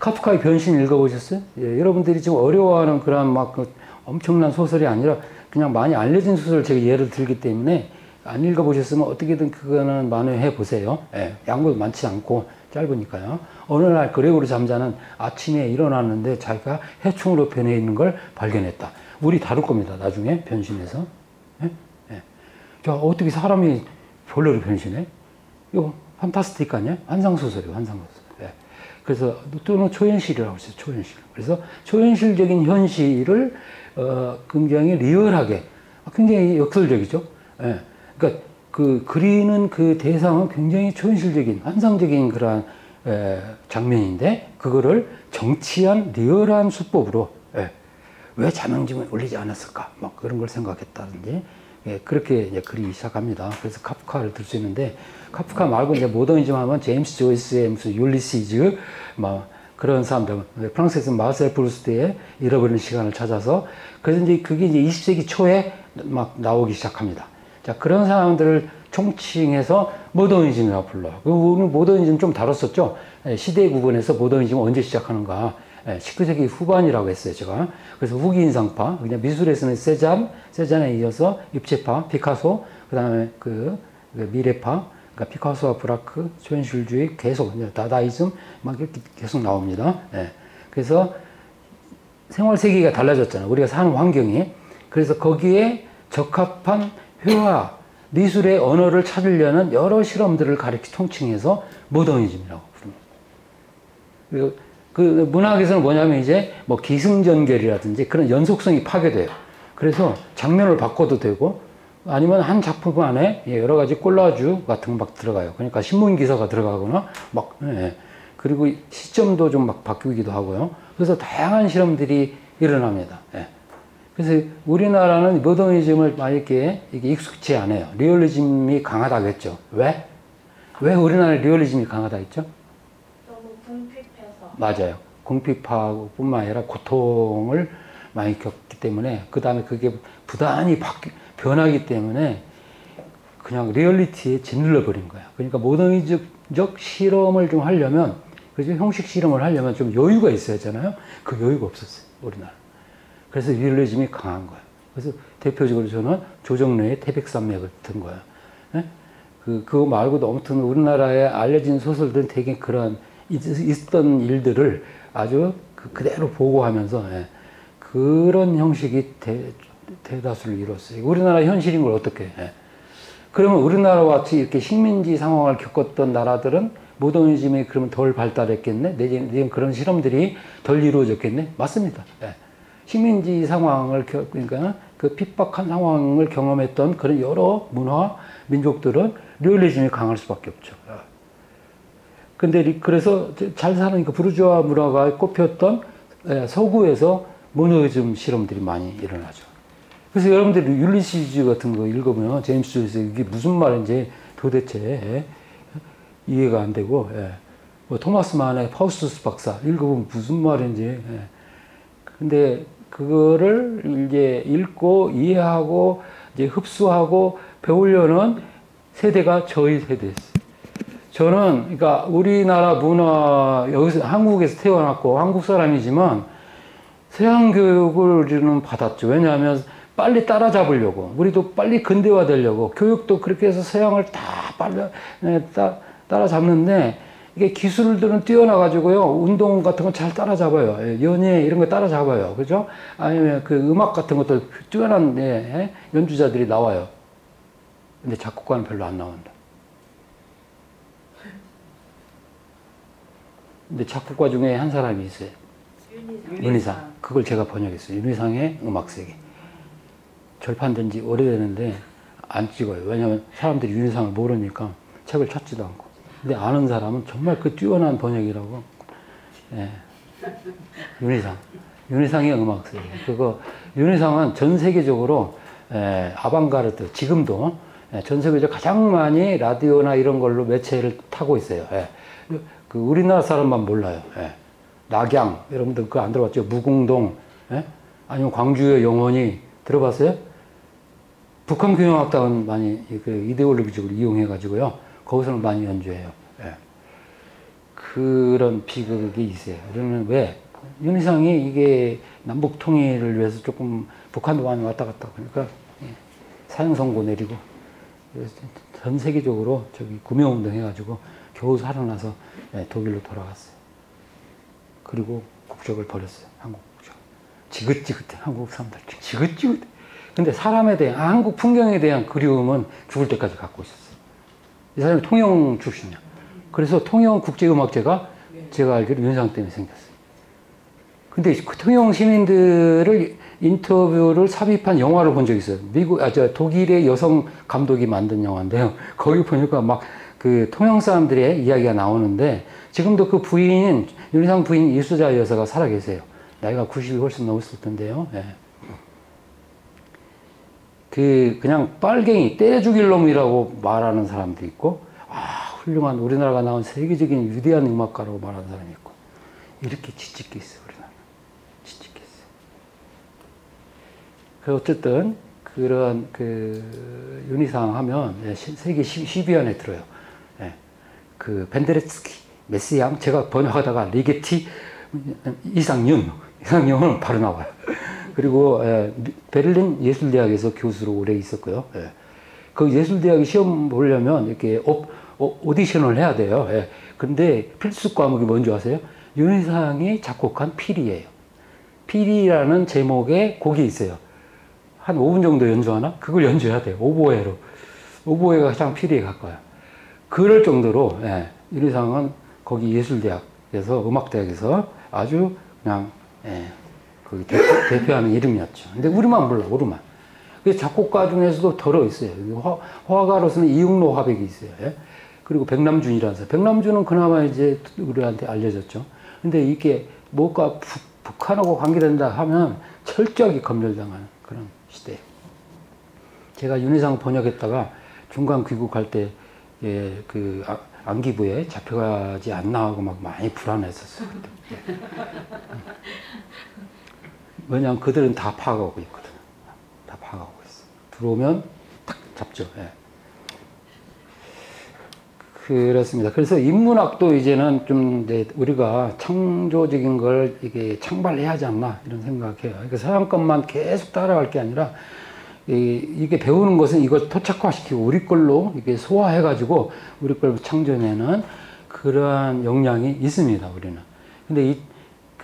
카프카의 변신 읽어보셨어요? 예, 여러분들이 지금 어려워하는 그런 막 그 엄청난 소설이 아니라 그냥 많이 알려진 소설을 제가 예를 들기 때문에 안 읽어보셨으면 어떻게든 그거는 만회해 보세요. 예, 양도 많지 않고 짧으니까요. 어느 날 그레고리 잠자는 아침에 일어났는데 자기가 해충으로 변해 있는 걸 발견했다. 우리 다룰 겁니다. 나중에 변신해서. 예? 예. 자, 어떻게 사람이 벌레로 변신해? 이거 판타스틱 아니야? 환상소설이에요, 환상소설. 예. 그래서 또는 초현실이라고 했어요, 초현실. 그래서 초현실적인 현실을 어, 굉장히 리얼하게, 굉장히 역설적이죠. 예. 그러니까 그 그리는 그 대상은 굉장히 초현실적인, 환상적인 그러한 에, 장면인데 그거를 정치한 리얼한 수법으로 예. 왜 자명증을 올리지 않았을까? 막 그런 걸 생각했다든지 예, 그렇게 이제 그리기 시작합니다. 그래서 카프카를 들 수 있는데 카프카 말고 이제 모더니즘 하면 제임스 조이스의 무슨 율리시즈 막 그런 사람들 프랑스에서 마셀 프루스트의 잃어버린 시간을 찾아서 그래서 이제 그게 이제 20세기 초에 막 나오기 시작합니다. 자 그런 사람들을 총칭해서 모더니즘이라고 불러요. 그 오늘 모더니즘 좀 다뤘었죠. 예, 시대 구분에서 모더니즘 언제 시작하는가. 19세기 후반이라고 했어요, 제가. 그래서 후기 인상파, 그냥 미술에서는 세잔, 세잔에 이어서 입체파, 피카소, 그 다음에 그, 그 미래파, 그러니까 피카소와 브라크, 초현실주의 계속, 다다이즘, 막 이렇게 계속 나옵니다. 예. 그래서 생활 세계가 달라졌잖아요. 우리가 사는 환경이. 그래서 거기에 적합한 회화, 미술의 언어를 찾으려는 여러 실험들을 가리키 통칭해서 모더니즘이라고 부릅니다. 그리고 그 문학에서는 뭐냐면 이제 뭐 기승전결이라든지 그런 연속성이 파괴돼요. 그래서 장면을 바꿔도 되고 아니면 한 작품 안에 여러 가지 콜라주 같은 거 막 들어가요. 그러니까 신문 기사가 들어가거나 막 예. 그리고 시점도 좀 막 바뀌기도 하고요. 그래서 다양한 실험들이 일어납니다. 예. 그래서 우리나라는 모더니즘을 막 이렇게, 익숙치 않아요. 리얼리즘이 강하다겠죠. 왜? 왜 우리나라 리얼리즘이 강하다 했죠? 너무 궁핍해서. 맞아요. 궁핍하고뿐만 아니라 고통을 많이 겪기 때문에 그 다음에 그게 부단히 바뀌, 변하기 때문에 그냥 리얼리티에 짓눌러 버린 거야. 그러니까 모더니즘적 실험을 좀 하려면 그죠? 형식 실험을 하려면 좀 여유가 있어야 하잖아요. 그 여유가 없었어요. 우리나라. 그래서 리얼리즘이 강한 거예요. 그래서 대표적으로 저는 조정래의 태백산맥을 든 거예요. 예? 그, 그거 말고도 아무튼 우리나라에 알려진 소설들은 되게 그런 있었던 일들을 아주 그 그대로 보고하면서 예. 그런 형식이 대, 대다수를 이뤘어요. 우리나라 현실인 걸 어떻게 해? 그러면 우리나라와 같이 이렇게 식민지 상황을 겪었던 나라들은 모더니즘이 그러면 덜 발달했겠네? 내지는 그런 실험들이 덜 이루어졌겠네? 맞습니다. 예. 식민지 상황을 그러니까 그 핍박한 상황을 경험했던 그런 여러 문화 민족들은 리얼리즘이 강할 수밖에 없죠. 근데 그래서 잘 사는 그 부르주아 문화가 꽃폈던 예, 서구에서 모더니즘 실험들이 많이 일어나죠. 그래서 여러분들이 율리시즈 같은 거 읽으면 제임스 조이스 이게 무슨 말인지 도대체 이해가 안 되고 예. 뭐 토마스 만의 파우스투스 박사 읽어보면 무슨 말인지 예. 근데 그거를 이제 읽고 이해하고 이제 흡수하고 배우려는 세대가 저희 세대였어요. 저는 그러니까 우리나라 문화 여기서 한국에서 태어났고 한국 사람이지만 서양 교육을 받았죠. 왜냐하면 빨리 따라잡으려고 우리도 빨리 근대화 되려고 교육도 그렇게 해서 서양을 다 빨리 따, 따라잡는데 이게 기술들은 뛰어나가지고요. 운동 같은 건 잘 따라잡아요. 예, 연예 이런 거 따라잡아요. 그죠? 아니면 그 음악 같은 것도 뛰어난 예, 연주자들이 나와요. 근데 작곡가는 별로 안 나온다. 근데 작곡가 중에 한 사람이 있어요. 윤희상. 윤희상. 그걸 제가 번역했어요. 윤희상의 음악세계. 절판된 지 오래되는데 안 찍어요. 왜냐하면 사람들이 윤희상을 모르니까 책을 찾지도 않고. 근데 아는 사람은 정말 그 뛰어난 번역이라고. 예. 윤희상. 윤희상의 음악세계. 그거, 윤희상은 전 세계적으로 예, 아방가르드, 지금도 예, 전 세계적으로 가장 많이 라디오나 이런 걸로 매체를 타고 있어요. 예. 그 우리나라 사람만 몰라요. 예. 낙양, 여러분들 그거 안 들어봤죠? 무궁동, 예? 아니면 광주의 영혼이 들어봤어요? 북한 교향악단은 많이 그 이데올로기적으로 이용해가지고요. 거기서는 많이 연주해요. 예. 그런 비극이 있어요. 그러면 왜? 윤희상이 이게 남북 통일을 위해서 조금 북한도 많이 왔다 갔다 그러니까 예. 사형 선고 내리고 전 세계적으로 저기 구명운동 해가지고 겨우 살아나서 예, 독일로 돌아갔어요. 그리고 국적을 버렸어요. 한국 국적. 지긋지긋해. 한국 사람들 지긋지긋해. 근데 사람에 대한 한국 풍경에 대한 그리움은 죽을 때까지 갖고 있었어요. 이 사람이 통영 출신이야. 그래서 통영 국제음악제가 제가 알기로 윤상 때문에 생겼어요. 근데 그 통영 시민들을 인터뷰를 삽입한 영화를 본 적이 있어요. 미국, 아, 저 독일의 여성 감독이 만든 영화인데요. 거기 보니까 막 그 통영 사람들의 이야기가 나오는데 지금도 그 부인, 윤상 부인 이수자 여사가 살아 계세요. 나이가 90이 훨씬 넘었을 텐데요. 예. 그 그냥 빨갱이 때려 죽일 놈이라고 말하는 사람도 있고 아 훌륭한 우리나라가 나온 세계적인 위대한 음악가라고 말하는 사람이 있고. 이렇게 지찍게 있어요 우리나라 지찍게 있어요 그 어쨌든 그런 그 윤희상 하면 예, 시- 세계 10위 안에 들어요. 예. 그 벤데레츠키 메시양 제가 번역하다가 리게티 이상윤 이상윤은 바로 나와요 그리고 예, 미- 베를린 예술대학에서 교수로 오래 있었고요. 예. 그 예술대학에 시험 보려면 이렇게 오, 오, 오디션을 해야 돼요. 예. 근데 필수 과목이 뭔지 아세요? 윤희상이 작곡한 필이에요. 필이라는 제목의 곡이 있어요. 한 5분 정도 연주하나? 그걸 연주해야 돼요. 오보에로. 오보에가 가장 필이에 가까워요. 그럴 정도로 예, 윤희상은 거기 예술대학에서 음악대학에서 아주 그냥 예, 그 대표, 대표 하는 이름이었죠. 근데 우리만 몰라, 우리만. 그 작곡가 중에서도 덜어 있어요. 화, 화가로서는 이육로 화백이 있어요. 예? 그리고 백남준이라는 사람. 백남준은 그나마 이제 우리한테 알려졌죠. 근데 이게 뭐가 북, 북한하고 관계된다 하면 철저하게 검열당하는 그런 시대예요. 제가 윤희상 번역했다가 중간 귀국할 때, 예, 그, 아- 안기부에 잡혀가지 않나 하고 막 많이 불안했었어요. 왜냐하면 그들은 다 파악하고 있거든. 다 파악하고 있어. 들어오면 탁 잡죠. 예. 그렇습니다. 그래서 인문학도 이제는 좀 이제 우리가 창조적인 걸 이게 창발해야 하지 않나 이런 생각해요. 그러니까 서양 것만 계속 따라갈 게 아니라 이, 이게 배우는 것은 이걸 토착화시키고 우리 걸로 이게 소화해가지고 우리 걸 창조내는 그러한 역량이 있습니다. 우리는. 근데 이,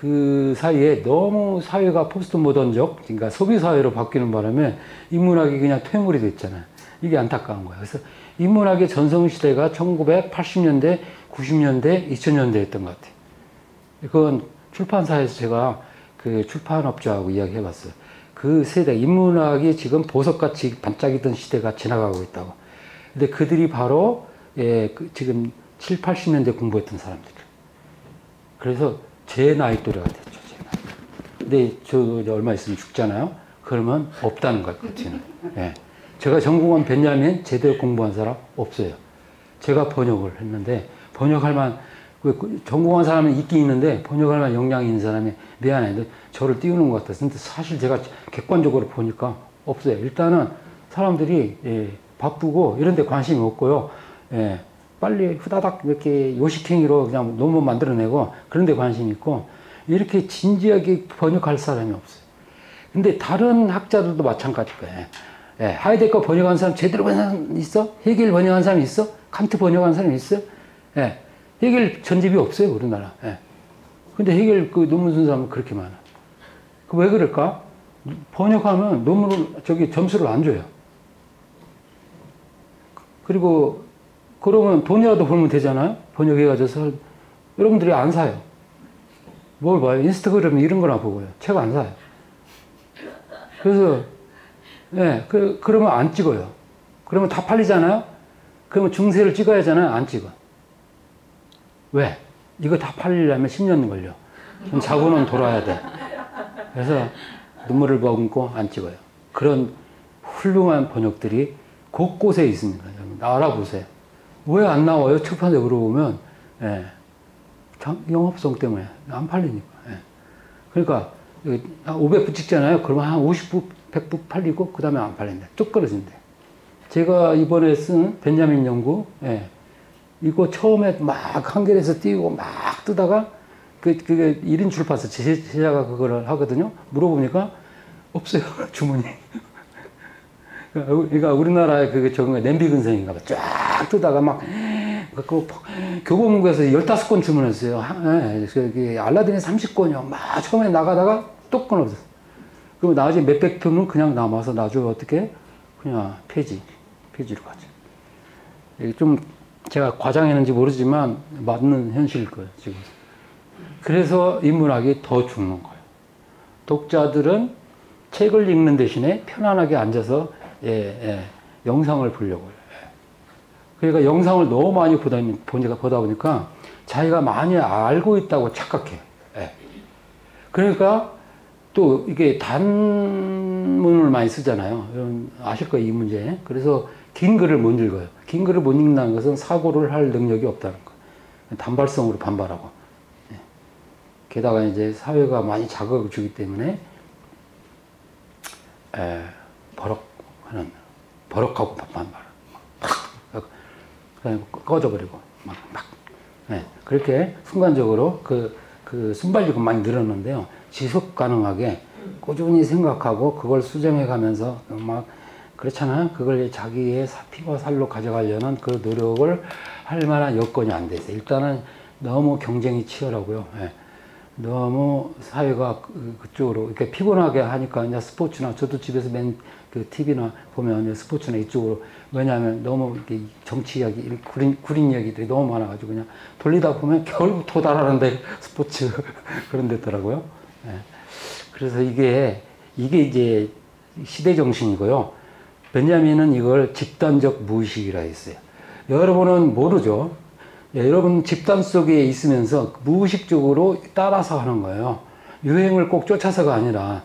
그 사이에 너무 사회가 포스트 모던적, 그러니까 소비 사회로 바뀌는 바람에 인문학이 그냥 퇴물이 됐잖아요. 이게 안타까운 거예요. 그래서 인문학의 전성 시대가 1980년대, 90년대, 2000년대였던 것 같아요. 그건 출판사에서 제가 그 출판업자하고 이야기해 봤어요. 그 세대, 인문학이 지금 보석같이 반짝이던 시대가 지나가고 있다고. 근데 그들이 바로, 예, 그 지금 7, 80년대 공부했던 사람들. 그래서 제 나이 또래가 됐죠, 제 나이. 근데 저 얼마 있으면 죽잖아요? 그러면 없다는 거예요, 끝에는. 예. 제가 전공한 베냐민 제대로 공부한 사람 없어요. 제가 번역을 했는데, 번역할 만, 그- 그 전공한 사람은 있긴 있는데, 번역할 만 역량이 있는 사람이 미안해. 너 저를 띄우는 것 같아서. 근데 사실 제가 객관적으로 보니까 없어요. 일단은 사람들이, 예, 바쁘고 이런 데 관심이 없고요. 예, 빨리 후다닥 이렇게 요식행위로 그냥 논문 만들어내고 그런 데 관심이 있고, 이렇게 진지하게 번역할 사람이 없어요. 근데 다른 학자들도 마찬가지일 거예요. 예, 하이데거 번역한 사람 제대로 번역한 사람 있어? 헤겔 번역한 사람 있어? 칸트 번역한 사람 있어? 예, 헤겔 전집이 없어요 우리나라. 예. 근데 헤겔 그 논문 쓴 사람은 그렇게 많아. 그 왜 그럴까? 번역하면 논문을 저기 점수를 안 줘요. 그리고 그러면 돈이라도 벌면 되잖아요. 번역해가지고 여러분들이 안 사요. 뭘 봐요? 인스타그램 이런 거나 보고요. 책 안 사요. 그래서 예, 그, 그러면 안 찍어요. 그러면 다 팔리잖아요? 그러면 중세를 찍어야 하잖아요? 안 찍어. 왜? 이거 다 팔리려면 10년 걸려. 그럼 자고는 돌아야 돼. 그래서 눈물을 머금고 안 찍어요. 그런 훌륭한 번역들이 곳곳에 있습니다. 여러분, 알아보세요. 왜 안 나와요? 출판에 물어보면, 예, 장- 영업성 때문에 안 팔리니까. 예. 그러니까 500부 찍잖아요. 그러면 한 50부, 100부 팔리고 그 다음에 안 팔린다. 쭉 떨어진대. 제가 이번에 쓴 벤jamin 연구, 예. 이거 처음에 막 한겨레에서 띄우고 막 뜨다가 그, 그게 1인 출판사 제- 제자가 그거를 하거든요. 물어보니까 없어요. 주문이. 그러니까 우리나라의 그 저거 냄비 근성인가 봐. 쫙 뜨다가 막, 그그 교보문고에서 15권 주문했어요. 한- 예, 알라딘이 30권이요. 막 처음에 나가다가 또 끊어졌어. 그럼 나중에 몇백 편은 그냥 남아서 나중에 어떻게 그냥 폐지, 폐지로 가죠. 좀 제가 과장했는지 모르지만 맞는 현실일 거예요, 지금. 그래서 인문학이 더 죽는 거예요. 독자들은 책을 읽는 대신에 편안하게 앉아서 예, 예, 영상을 보려고 해요. 예. 그러니까 영상을 너무 많이 보다, 보니까, 보다 보니까 자기가 많이 알고 있다고 착각해요. 예. 그러니까 또 이게 단문을 많이 쓰잖아요. 아실 거예요, 이 문제. 그래서 긴 글을 못 읽어요. 긴 글을 못 읽는다는 것은 사고를 할 능력이 없다는 거예요. 단발성으로 반발하고. 예. 게다가 이제 사회가 많이 자극을 주기 때문에 에, 버럭 하는 버럭하고 반발. 막 꺼져버리고 막 막. 예. 그렇게 순간적으로 그, 그 순발력은 많이 늘었는데요. 지속 가능하게 꾸준히 생각하고 그걸 수정해 가면서 막 그렇잖아요. 그걸 자기의 사- 피와 살로 가져가려는 그 노력을 할 만한 여건이 안 돼서 일단은 너무 경쟁이 치열하고요. 예. 너무 사회가 그- 그쪽으로 이렇게 피곤하게 하니까 이제 스포츠나 저도 집에서 맨 그 TV나 보면 스포츠나 이쪽으로 왜냐하면 너무 정치 이야기, 이 구린, 구린 이야기들이 너무 많아가지고 그냥 돌리다 보면 결국 도달하는데 스포츠 그런 데더라고요. 예. 그래서 이게 이게 이제 시대 정신이고요. 베냐민은 이걸 집단적 무의식이라 했어요. 여러분은 모르죠. 예, 여러분 집단 속에 있으면서 무의식적으로 따라서 하는 거예요. 유행을 꼭 쫓아서가 아니라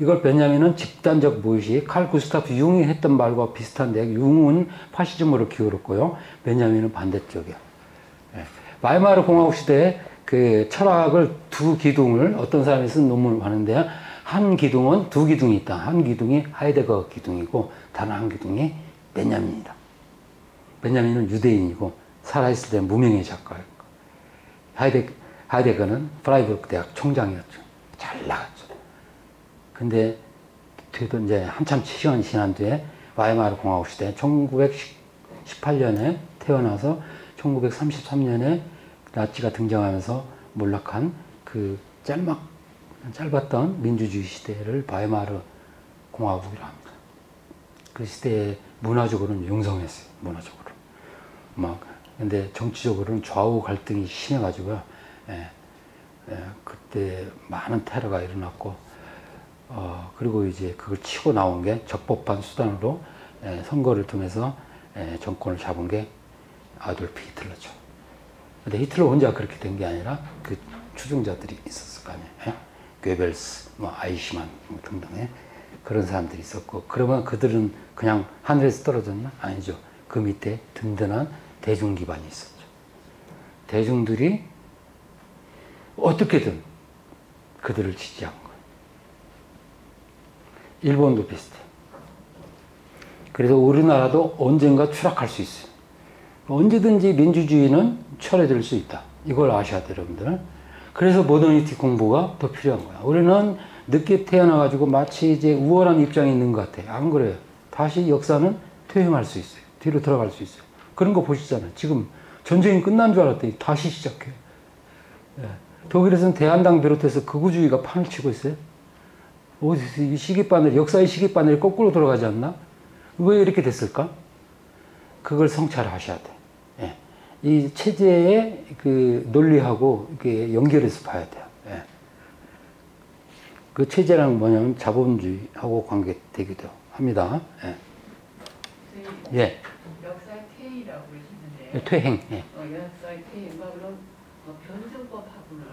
이걸 베냐민은 집단적 무의식, 칼 구스타프 융이 했던 말과 비슷한데 융은 파시즘으로 기울었고요. 베냐민은 반대쪽이야. 예. 바이마르 공화국 시대에 그 철학을 두 기둥을 어떤 사람이 쓴 논문을 하는데 한 기둥은 두 기둥이 있다. 한 기둥이 하이데거 기둥이고 다른 한 기둥이 베냐민이다. 베냐민은 유대인이고 살아있을 때 무명의 작가였고 하이데, 하이데거는 프라이부르크 대학 총장이었죠. 잘 나갔죠. 근데 뒤도 이제 한참 시간이 지난 뒤에 와이마르 공화국 시대 1918년에 태어나서 1933년에 나치가 등장하면서 몰락한 그 짤막 짧았던 민주주의 시대를 바이마르 공화국이라 합니다. 그 시대에 문화적으로는 융성했어요. 문화적으로. 막 근데 정치적으로는 좌우 갈등이 심해가지고요. 예, 예, 그때 많은 테러가 일어났고 어, 그리고 이제 그걸 치고 나온 게 적법한 수단으로 예, 선거를 통해서 예, 정권을 잡은 게 아돌프 히틀러죠. 근데 히틀러 혼자 그렇게 된 게 아니라 그 추종자들이 있었을 거 아니에요. 예? 괴벨스, 뭐 아이시만 뭐 등등의 그런 사람들이 있었고 그러면 그들은 그냥 하늘에서 떨어졌나? 아니죠. 그 밑에 든든한 대중 기반이 있었죠. 대중들이 어떻게든 그들을 거예요. 일본도 비슷해. 그래서 우리나라도 언젠가 추락할 수 있어요. 언제든지 민주주의는 철회될 수 있다. 이걸 아셔야 돼요, 여러분들. 그래서 모더니티 공부가 더 필요한 거야. 우리는 늦게 태어나가지고 마치 이제 우월한 입장에 있는 것 같아. 안 그래요. 다시 역사는 퇴행할 수 있어요. 뒤로 들어갈 수 있어요. 그런 거 보시잖아요. 지금 전쟁이 끝난 줄 알았더니 다시 시작해요. 예. 독일에서는 대한당 비롯해서 극우주의가 판을 치고 있어요. 어디서 이 시계바늘, 역사의 시계바늘이 거꾸로 돌아가지 않나? 왜 이렇게 됐을까? 그걸 성찰하셔야 돼. 예. 이 체제의 그 논리하고 이렇게 연결해서 봐야 돼요. 예. 그 체제랑 뭐냐면 자본주의하고 관계되기도 합니다. 예. 저희 예. 역사의 퇴이라고 그러시는데 예. 퇴행. 예. 어, 역사의 퇴이가 그럼 어, 변증법하고는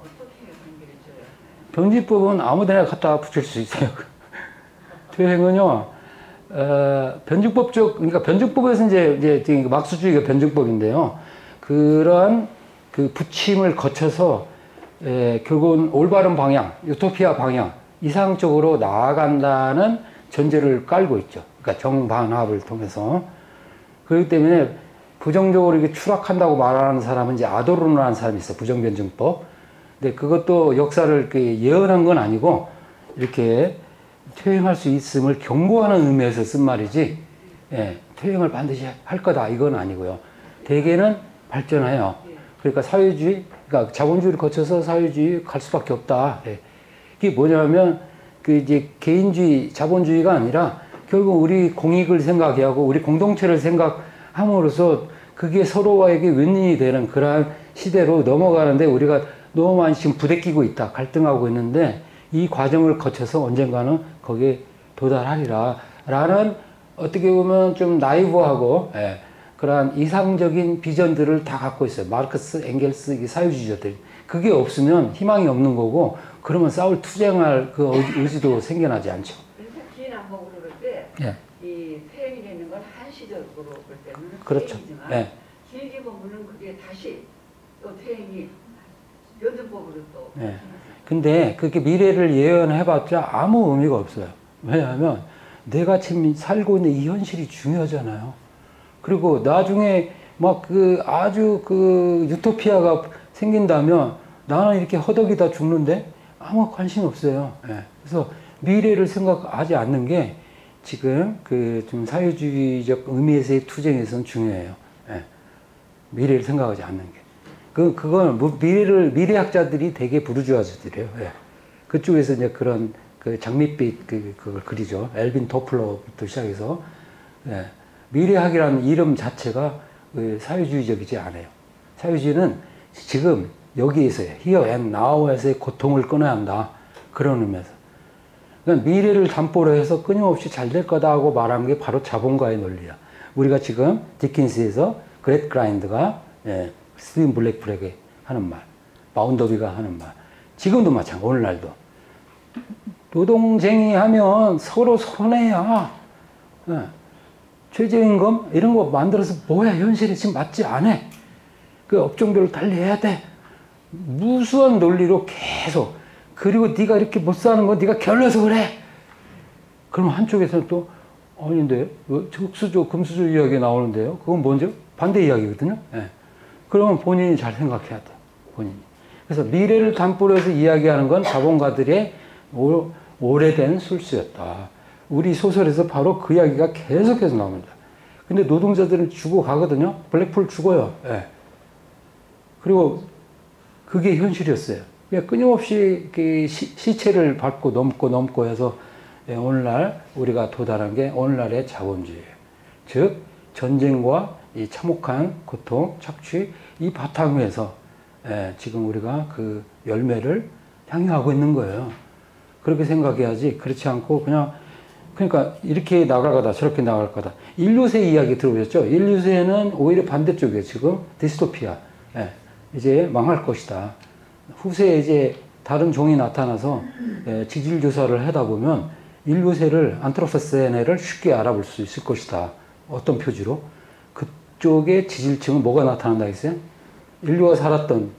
어떻게 관계를 져야 하나요? 변지법은 아무데나 갖다 붙일 수 있어요. 퇴행은요, 어, 변증법적, 그러니까 변증법에서 이제, 이제 막수주의가 변증법인데요. 그런 그 붙임을 거쳐서, 에, 결국은 올바른 방향, 유토피아 방향, 이상적으로 나아간다는 전제를 깔고 있죠. 그러니까 정반합을 통해서. 그렇기 때문에 부정적으로 이렇게 추락한다고 말하는 사람은 이제 아도르노라는 사람이 있어요. 부정변증법. 근데 그것도 역사를 이렇게 예언한 건 아니고 이렇게 퇴행할 수 있음을 경고하는 의미에서 쓴 말이지, 예, 퇴행을 반드시 할 거다 이건 아니고요. 대개는 발전해요. 예. 그러니까 사회주의, 그러니까 자본주의를 거쳐서 사회주의 갈 수밖에 없다. 예. 이게 뭐냐면 그 이제 개인주의, 자본주의가 아니라 결국 우리 공익을 생각해야 하고 우리 공동체를 생각함으로써 그게 서로에게 윈윈이 되는 그러한 시대로 넘어가는데 우리가 너무 많이 지금 부대끼고 있다, 갈등하고 있는데 이 과정을 거쳐서 언젠가는 거기에 도달하리라. 라는 어떻게 보면 좀 나이브하고 예, 그러한 이상적인 비전들을 다 갖고 있어요. 마르크스, 이 사회주의자들. 그게 없으면 희망이 없는 거고 그러면 싸울 투쟁할 그 의- 의지도 생겨나지 않죠. 안목으로 때, 예. 이 태행이라는 건 한시적으로 볼 때는 그렇죠. 예. 길게 보면은 그게 다시 또 태행이 연전법으로 또 예. 근데 그렇게 미래를 예언해봤자 아무 의미가 없어요. 왜냐하면 내가 지금 살고 있는 이 현실이 중요하잖아요. 그리고 나중에 막 그 아주 그 유토피아가 생긴다면 나는 이렇게 허덕이다 죽는데 아무 관심 없어요. 예. 그래서 미래를 생각하지 않는 게 지금 그 좀 사회주의적 의미에서의 투쟁에서는 중요해요. 예. 미래를 생각하지 않는 게. 그, 그건 뭐 미래를, 미래학자들이 되게 부르주아즈들이에요. 예. 그쪽에서 이제 그런 그 장밋빛 그, 그걸 그리죠. 엘빈 도플러부터 시작해서. 예. 미래학이라는 이름 자체가 그 사회주의적이지 않아요. 사회주의는 지금 여기에서의, here and now에서의 고통을 끊어야 한다. 그런 의미에서. 그러니까 미래를 담보로 해서 끊임없이 잘 될 거다 하고 말한 게 바로 자본가의 논리야. 우리가 지금 디킨스에서 그렛 그라인드가 예, 스티븐 블랙프렉이 하는 말, 마운더비가 하는 말, 지금도 마찬가지, 오늘날도. 노동쟁이 하면 서로 손해야. 예. 최저임금 이런 거 만들어서 뭐야 현실에 지금 맞지 않아. 그 업종별로 달리해야 돼. 무수한 논리로 계속 그리고 네가 이렇게 못 사는 건 네가 결려서 그래. 그럼 한쪽에서는 또 아닌데 뭐 흑수저 금수저 이야기 나오는데요. 그건 뭔죠? 반대 이야기거든요. 예. 그러면 본인이 잘 생각해야 돼. 본인이. 그래서 미래를 담보로 해서 이야기하는 건 자본가들의 오, 오래된 술수였다. 우리 소설에서 바로 그 이야기가 계속해서 나옵니다. 근데 노동자들은 죽어 가거든요. 블랙풀 죽어요. 예. 그리고 그게 현실이었어요. 끊임없이 그 시, 시체를 밟고 넘고 넘고 해서 예, 오늘날 우리가 도달한 게 오늘날의 자본주의예요. 즉 전쟁과 이 참혹한 고통, 착취 이 바탕 위에서 예, 지금 우리가 그 열매를 향유하고 있는 거예요. 그렇게 생각해야지 그렇지 않고 그냥 그러니까 이렇게 나갈 거다 저렇게 나갈 거다. 인류세 이야기 들어보셨죠? 인류세는 오히려 반대쪽이에요 지금. 디스토피아. 예, 이제 망할 것이다. 후세에 이제 다른 종이 나타나서 예, 지질 조사를 하다 보면 인류세를 안트로포세네를 쉽게 알아볼 수 있을 것이다. 어떤 표지로? 그 쪽에 지질층은 뭐가 나타난다 했어요? 인류가 살았던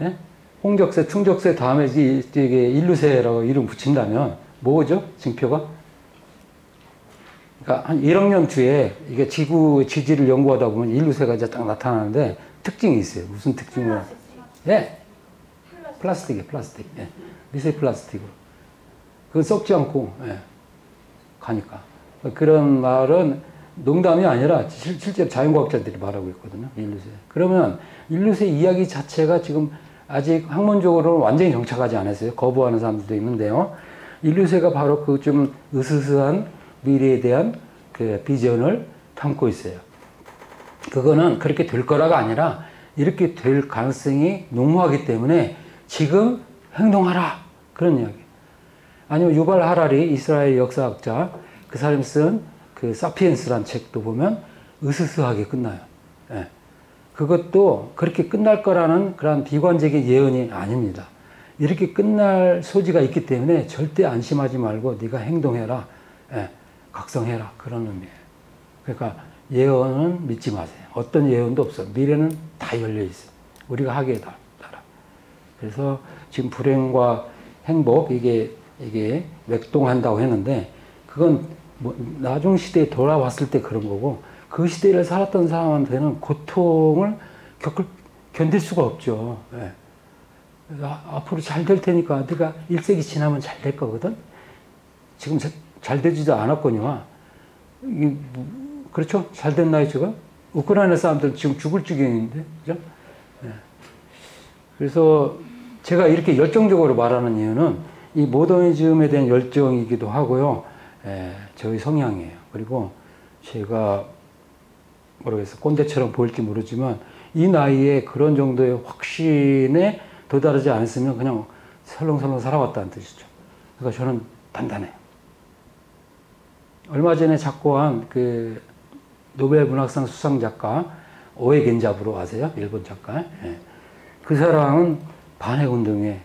예? 홍적세, 충적세 다음에 이- 이게 인류세라고 이름 붙인다면 뭐죠? 징표가? 그러니까 한 1억 년 뒤에 이게 지구 지질을 연구하다 보면 인류세가 이제 딱 나타나는데 특징이 있어요. 무슨 특징이냐? 예, 플라스틱이에요, 플라스틱. 예. 미세 플라스틱으로. 그건 썩지 않고, 예. 가니까. 그런 말은 농담이 아니라 실, 실제로 자연과학자들이 말하고 있거든요. 인류세. 그러면 인류세 이야기 자체가 지금 아직 학문적으로는 완전히 정착하지 않았어요. 거부하는 사람들도 있는데요. 인류세가 바로 그 좀 으스스한 미래에 대한 그 비전을 담고 있어요. 그거는 그렇게 될 거라가 아니라 이렇게 될 가능성이 농후하기 때문에 지금 행동하라. 그런 이야기. 아니면 유발 하라리 이스라엘 역사학자 그 사람이 쓴 그 사피엔스란 책도 보면 으스스하게 끝나요. 예. 그것도 그렇게 끝날 거라는 그런 비관적인 예언이 아닙니다. 이렇게 끝날 소지가 있기 때문에 절대 안심하지 말고 네가 행동해라. 예. 각성해라. 그런 의미예요. 그러니까 예언은 믿지 마세요. 어떤 예언도 없어. 미래는 다 열려 있어요. 우리가 하기에 따라. 그래서 지금 불행과 행복 이게 이게 맥동한다고 했는데 그건 뭐 나중 시대에 돌아왔을 때 그런 거고 그 시대를 살았던 사람한테는 고통을 겪을 견딜 수가 없죠. 예. 아, 앞으로 잘 될 테니까 네가 1세기 지나면 잘 될 거거든. 지금 자- 잘 되지도 않았거니와. 이 뭐- 그렇죠? 잘 됐나요 지금? 우크라이나 사람들 지금 죽을 지경인데, 그죠? 예. 그래서 제가 이렇게 열정적으로 말하는 이유는 이 모더니즘에 대한 열정이기도 하고요. 예, 저희 성향이에요. 그리고 제가 모르겠어 꼰대처럼 보일지 모르지만 이 나이에 그런 정도의 확신에 도달하지 않았으면 그냥 설렁설렁 살아왔다는 뜻이죠. 그러니까 저는 단단해요. 얼마 전에 작고한 그 노벨 문학상 수상 작가 오에 겐자부로 아세요? 일본 작가. 예. 그 사람은 반핵 운동에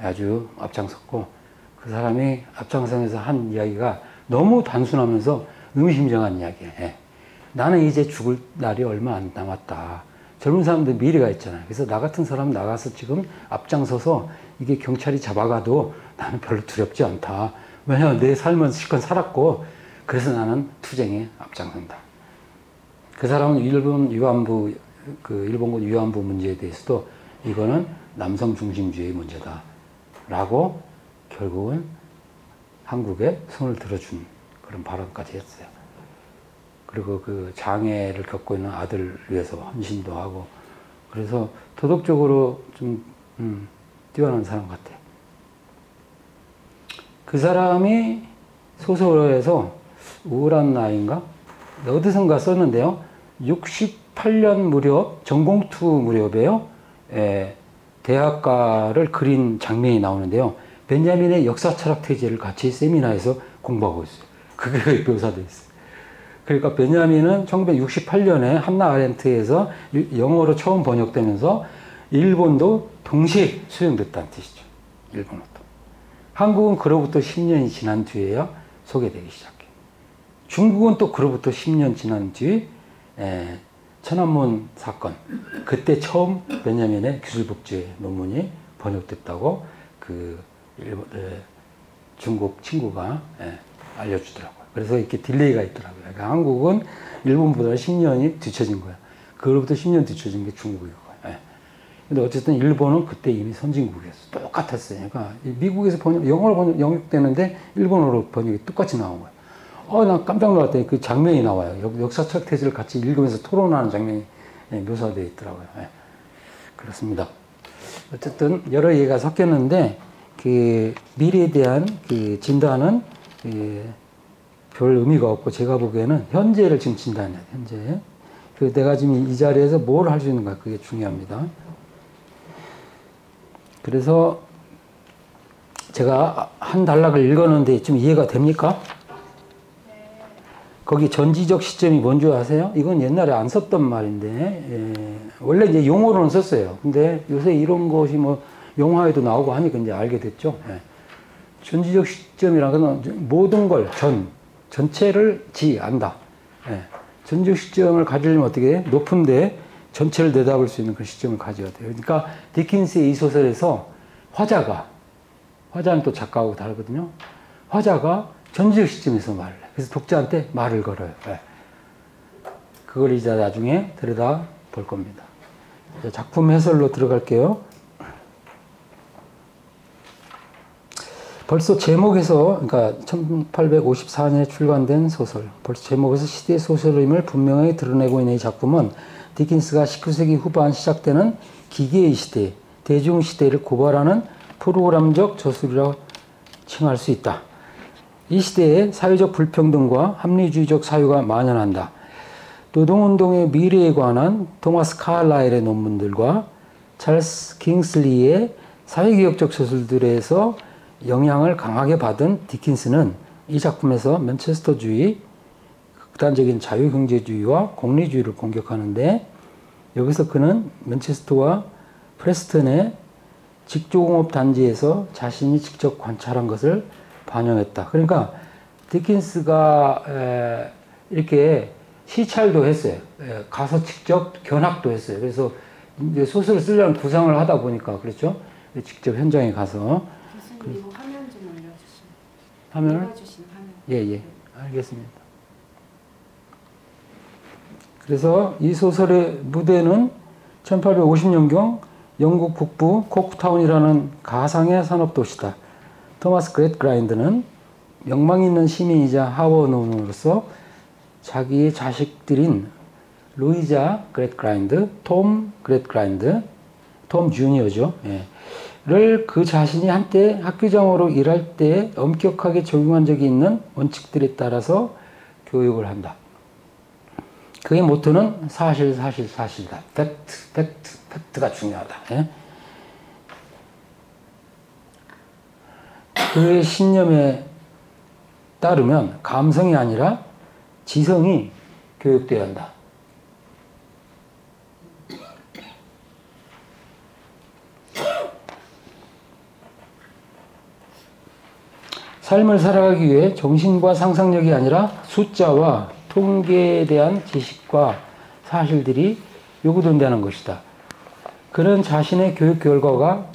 아주 앞장섰고 그 사람이 앞장서면서 한 이야기가 너무 단순하면서 의미심장한 이야기예요. 예. 나는 이제 죽을 날이 얼마 안 남았다. 젊은 사람들 미래가 있잖아요. 그래서 나 같은 사람 나가서 지금 앞장서서 이게 경찰이 잡아가도 나는 별로 두렵지 않다. 왜냐하면 내 삶은 실컷 살았고 그래서 나는 투쟁에 앞장선다. 그 사람은 일본 위안부 그 일본군 위안부 문제에 대해서도 이거는 남성 중심주의 문제다. 라고 결국은 한국에 손을 들어준 그런 발언까지 했어요. 그리고 그 장애를 겪고 있는 아들 위해서 헌신도 하고 그래서 도덕적으로 좀 음, 뛰어난 사람 같아. 그 사람이 소설에서 우울한 나이인가 어디선가 썼는데요. 68년 무렵 전공투 무렵에요. 에, 대학가를 그린 장면이 나오는데요. 벤자민의 역사 철학 태제를 같이 세미나에서 공부하고 있어요. 그게 묘사되어 있어요. 그러니까 베냐민은 1968년에 한나 아렌트에서 영어로 처음 번역되면서 일본도 동시에 수용됐다는 뜻이죠. 일본어도. 한국은 그로부터 10년이 지난 뒤에야 소개되기 시작해요. 중국은 또 그로부터 10년 지난 뒤 에, 천안문 사건 그때 처음 베냐민의 기술복제 논문이 번역됐다고 그 일본, 에, 중국 친구가 에, 알려주더라고요. 그래서 이렇게 delay가 있더라고요. 그러니까 한국은 일본보다 10년이 뒤처진 거야. 그로부터 10년 뒤처진 게 중국이고요. 예. 근데 어쨌든 일본은 그때 이미 선진국이었어. 똑같았어요. 그러니까 미국에서 번역, 영어로 번역, 영역되는데 일본어로 번역이 똑같이 나온 거야. 어, 나 깜짝 놀랐더니 그 장면이 나와요. 역, 사적 테제를 같이 읽으면서 토론하는 장면이 예, 묘사되어 있더라고요. 예. 그렇습니다. 어쨌든 여러 얘기가 섞였는데 그 미래에 대한 그 진단은 그별 의미가 없고 제가 보기에는 현재를 지금 진단해야 돼. 현재. 그 내가 지금 이 자리에서 뭘 할 수 있는가 그게 중요합니다. 그래서 제가 한 단락을 읽었는데 좀 이해가 됩니까? 거기 전지적 시점이 뭔지 아세요? 이건 옛날에 안 썼던 말인데 예, 원래 이제 용어로는 썼어요. 근데 요새 이런 것이 뭐 영화에도 나오고 하니까 이제 알게 됐죠. 예. 전지적 시점이라는 건 모든 걸 전, 전체를 지, 안다. 예. 전지적 시점을 가지려면 어떻게 해? 높은데 전체를 내다볼 수 있는 그 시점을 가져야 돼요. 그러니까 디킨스의 이 소설에서 화자가, 화자는 또 작가하고 다르거든요. 화자가 전지적 시점에서 말을 해. 그래서 독자한테 말을 걸어요. 예. 그걸 이제 나중에 들여다 볼 겁니다. 작품 해설로 들어갈게요. 벌써 제목에서 그러니까 1854년에 출간된 소설 벌써 제목에서 시대 소설임을 분명히 드러내고 있는 이 작품은 디킨스가 19세기 후반 시작되는 기계의 시대, 대중 시대를 고발하는 프로그램적 저술이라고 칭할 수 있다. 이 시대에 사회적 불평등과 합리주의적 사유가 만연한다. 노동운동의 미래에 관한 토마스 카라일의 논문들과 찰스 킹슬리의 사회개혁적 저술들에서 영향을 강하게 받은 디킨스는 이 작품에서 맨체스터주의, 극단적인 자유경제주의와 공리주의를 공격하는데 여기서 그는 맨체스터와 프레스턴의 직조공업 단지에서 자신이 직접 관찰한 것을 반영했다. 그러니까 디킨스가 이렇게 시찰도 했어요. 가서 직접 견학도 했어요. 그래서 소설을 쓰려는 구상을 하다 보니까 그렇죠. 직접 현장에 가서 이거 화면 좀 올려주시면 화면을 예, 예. 알겠습니다. 그래서 이 소설의 무대는 1850년경 영국 북부 코크타운이라는 가상의 산업도시다. 토마스 그렛 그라인드는 명망 있는 시민이자 하원원으로서 자기의 자식들인 루이자 그렛 그라인드, 톰 그렛 그라인드, 톰 주니어죠. 예. 를 그 자신이 한때 학교장으로 일할 때 엄격하게 적용한 적이 있는 원칙들에 따라서 교육을 한다. 그의 모토는 사실, 사실, 사실이다. fact, fact, fact가 중요하다. 예? 그의 신념에 따르면 감성이 아니라 지성이 교육되어야 한다. 삶을 살아가기 위해 정신과 상상력이 아니라 숫자와 통계에 대한 지식과 사실들이 요구된다는 것이다. 그는 자신의 교육 결과가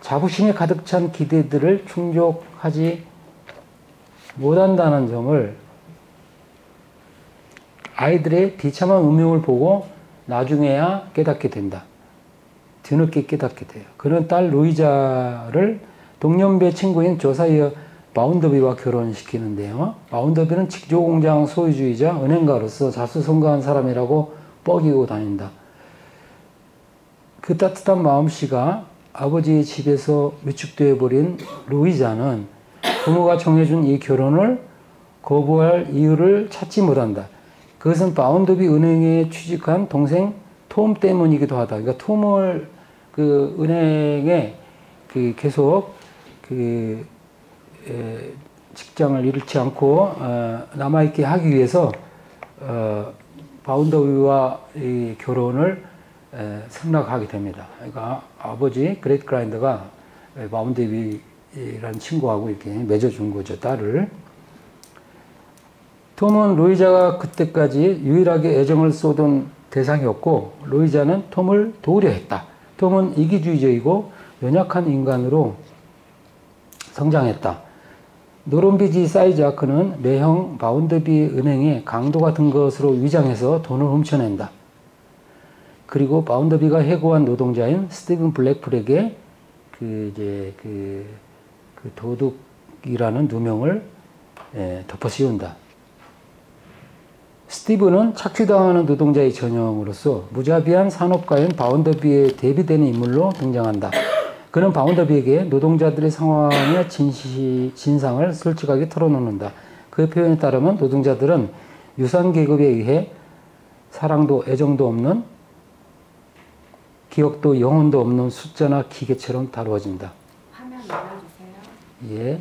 자부심에 가득 찬 기대들을 충족하지 못한다는 점을 아이들의 비참한 운명을 보고 나중에야 깨닫게 된다. 뒤늦게 깨닫게 돼요. 그는 딸 루이자를 동년배 친구인 조사이어 마운더비와 결혼시키는데요. 마운더비는 직조공장 소유주의자 은행가로서 자수성가한 사람이라고 뻐기고 다닌다. 그 따뜻한 마음씨가 아버지의 집에서 위축되어 버린 루이자는 부모가 정해준 이 결혼을 거부할 이유를 찾지 못한다. 그것은 바운더비 은행에 취직한 동생 톰 때문이기도 하다. 그러니까 톰을 그 은행에 그 계속 그 에, 직장을 잃지 않고 어, 남아있게 하기 위해서 어, 바운더비와 이 결혼을 에, 생각하게 됩니다. 그러니까 아버지 그래드그라인드가 바운더비라는 친구하고 이렇게 맺어준 거죠 딸을. 톰은 루이자가 그때까지 유일하게 애정을 쏟은 대상이었고 루이자는 톰을 도우려 했다. 톰은 이기주의적이고 연약한 인간으로 성장했다. 노름빚이 쌓이자 그는 매형 바운더비 은행에 강도가 든 것으로 위장해서 돈을 훔쳐낸다. 그리고 바운더비가 해고한 노동자인 스티븐 블랙풀에게 그 이제 그, 그 도둑이라는 누명을 예, 덮어 씌운다. 스티븐은 착취당하는 노동자의 전형으로서 무자비한 산업가인 바운더비에 대비되는 인물로 등장한다. 그는 바운더비에게 노동자들의 상황의 진시, 진상을 솔직하게 털어놓는다. 그 표현에 따르면 노동자들은 유산 계급에 의해 사랑도 애정도 없는 기억도 영혼도 없는 숫자나 기계처럼 다루어진다. 화면 올려주세요. 예.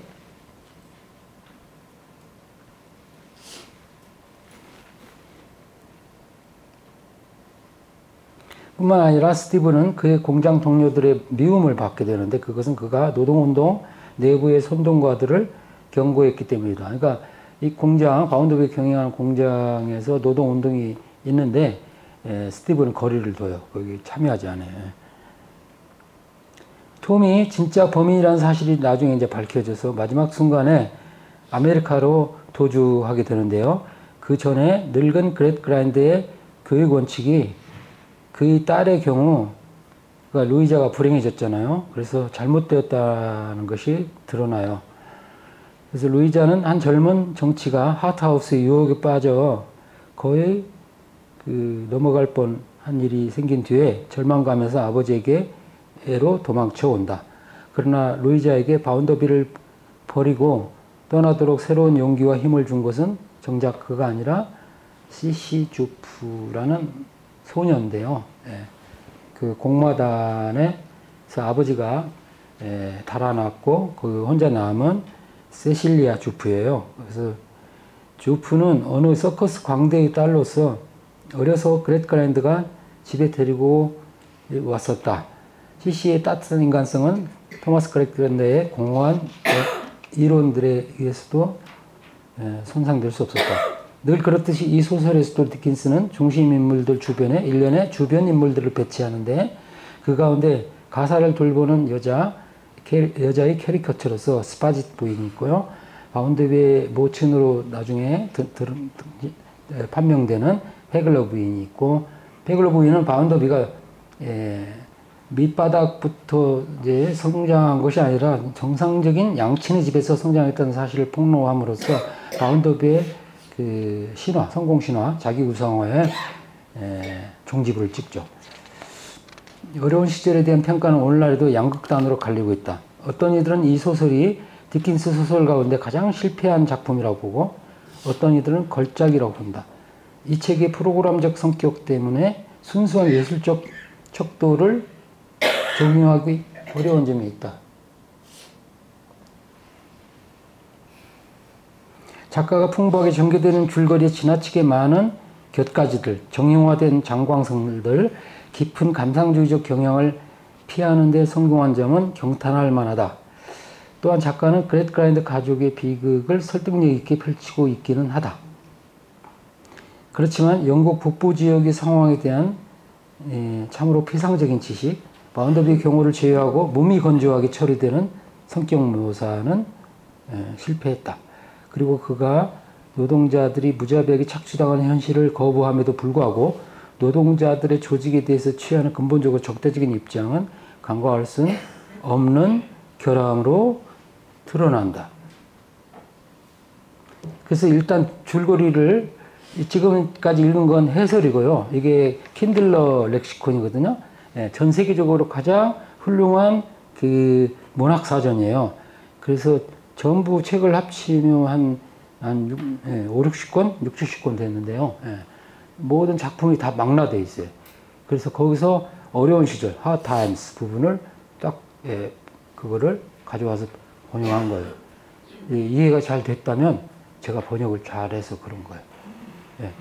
뿐만 아니라 스티브는 그의 공장 동료들의 미움을 받게 되는데 그것은 그가 노동운동 내부의 선동가들을 경고했기 때문이다. 그러니까 이 공장, 바운더비 경영하는 공장에서 노동운동이 있는데 에, 스티브는 거리를 둬요. 거기 참여하지 않아요. 톰이 진짜 범인이라는 사실이 나중에 이제 밝혀져서 마지막 순간에 아메리카로 도주하게 되는데요. 그 전에 늙은 그렛 그라인드의 교육 원칙이 그의 딸의 경우 그러니까 루이자가 불행해졌잖아요. 그래서 잘못되었다는 것이 드러나요. 그래서 루이자는 한 젊은 정치가 하트하우스의 유혹에 빠져 거의 그 넘어갈 뻔 한 일이 생긴 뒤에 절망감에서 아버지에게로 도망쳐 온다. 그러나 루이자에게 바운더비를 버리고 떠나도록 새로운 용기와 힘을 준 것은 정작 그가 아니라 시시 주프라는 소녀인데요. 예. 그 공마단에서 아버지가 예, 달아났고 그 혼자 남은 세실리아 주프예요. 그래서 주프는 어느 서커스 광대의 딸로서 어려서 그렛그랜드가 집에 데리고 왔었다. 씨씨의 따뜻한 인간성은 토마스 그래드그라인드의 공허한 이론들에 의해서도 예, 손상될 수 없었다. 늘 그렇듯이 이 소설에서도 디킨스는 중심 인물들 주변에 일련의 주변 인물들을 배치하는데 그 가운데 가사를 돌보는 여자 여자의 캐리커처로서 스파짓 부인이 있고요. 바운더비의 모친으로 나중에 드, 판명되는 페글러 부인이 있고 페글러 부인은 바운더비가 예, 밑바닥부터 이제 성장한 것이 아니라 정상적인 양친의 집에서 성장했다는 사실을 폭로함으로써 바운더비의 그 신화, 성공 신화, 자기 우상화에 에, 종지부를 찍죠. 어려운 시절에 대한 평가는 오늘날에도 양극단으로 갈리고 있다. 어떤 이들은 이 소설이 디킨스 소설 가운데 가장 실패한 작품이라고 보고 어떤 이들은 걸작이라고 본다. 이 책의 프로그램적 성격 때문에 순수한 예술적 척도를 적용하기 어려운 점이 있다. 작가가 풍부하게 전개되는 줄거리에 지나치게 많은 곁가지들, 정형화된 장광성들, 깊은 감상주의적 경향을 피하는 데 성공한 점은 경탄할 만하다. 또한 작가는 그레트 그라인드 가족의 비극을 설득력 있게 펼치고 있기는 하다. 그렇지만 영국 북부 지역의 상황에 대한 예, 참으로 피상적인 지식, 바운더비의 경우를 제외하고 몸이 건조하게 처리되는 성격 묘사는 예, 실패했다. 그리고 그가 노동자들이 무자비하게 착취당하는 현실을 거부함에도 불구하고 노동자들의 조직에 대해서 취하는 근본적으로 적대적인 입장은 간과할 수 없는 결함으로 드러난다. 그래서 일단 줄거리를 지금까지 읽은 건 해설이고요. 이게 킨들러 렉시콘이거든요. 예, 전 세계적으로 가장 훌륭한 그 문학 사전이에요. 그래서 전부 책을 합치면 한, 한 6, 예, 5, 60권? 6, 70권 됐는데요. 예, 모든 작품이 다 망라돼 있어요. 그래서 거기서 어려운 시절, Hard Times 부분을 딱, 예, 그거를 가져와서 번역한 거예요. 이, 이해가 잘 됐다면 제가 번역을 잘해서 그런 거예요. 예.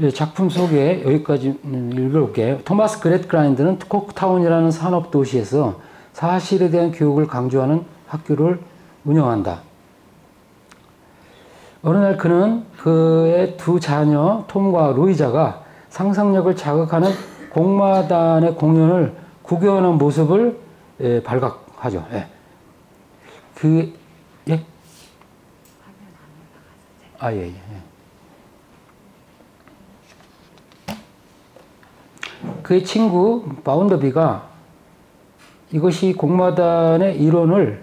예, 작품 소개 여기까지 읽어볼게요. 토마스 그래드그라인드는 코크타운이라는 산업 도시에서 사실에 대한 교육을 강조하는 학교를 운영한다. 어느 날 그는 그의 두 자녀 톰과 로이자가 상상력을 자극하는 공마단의 공연을 구경하는 모습을 예, 발각하죠. 예. 그 예? 아 예, 예. 그의 친구 바운더비가 이것이 공마단의 이론을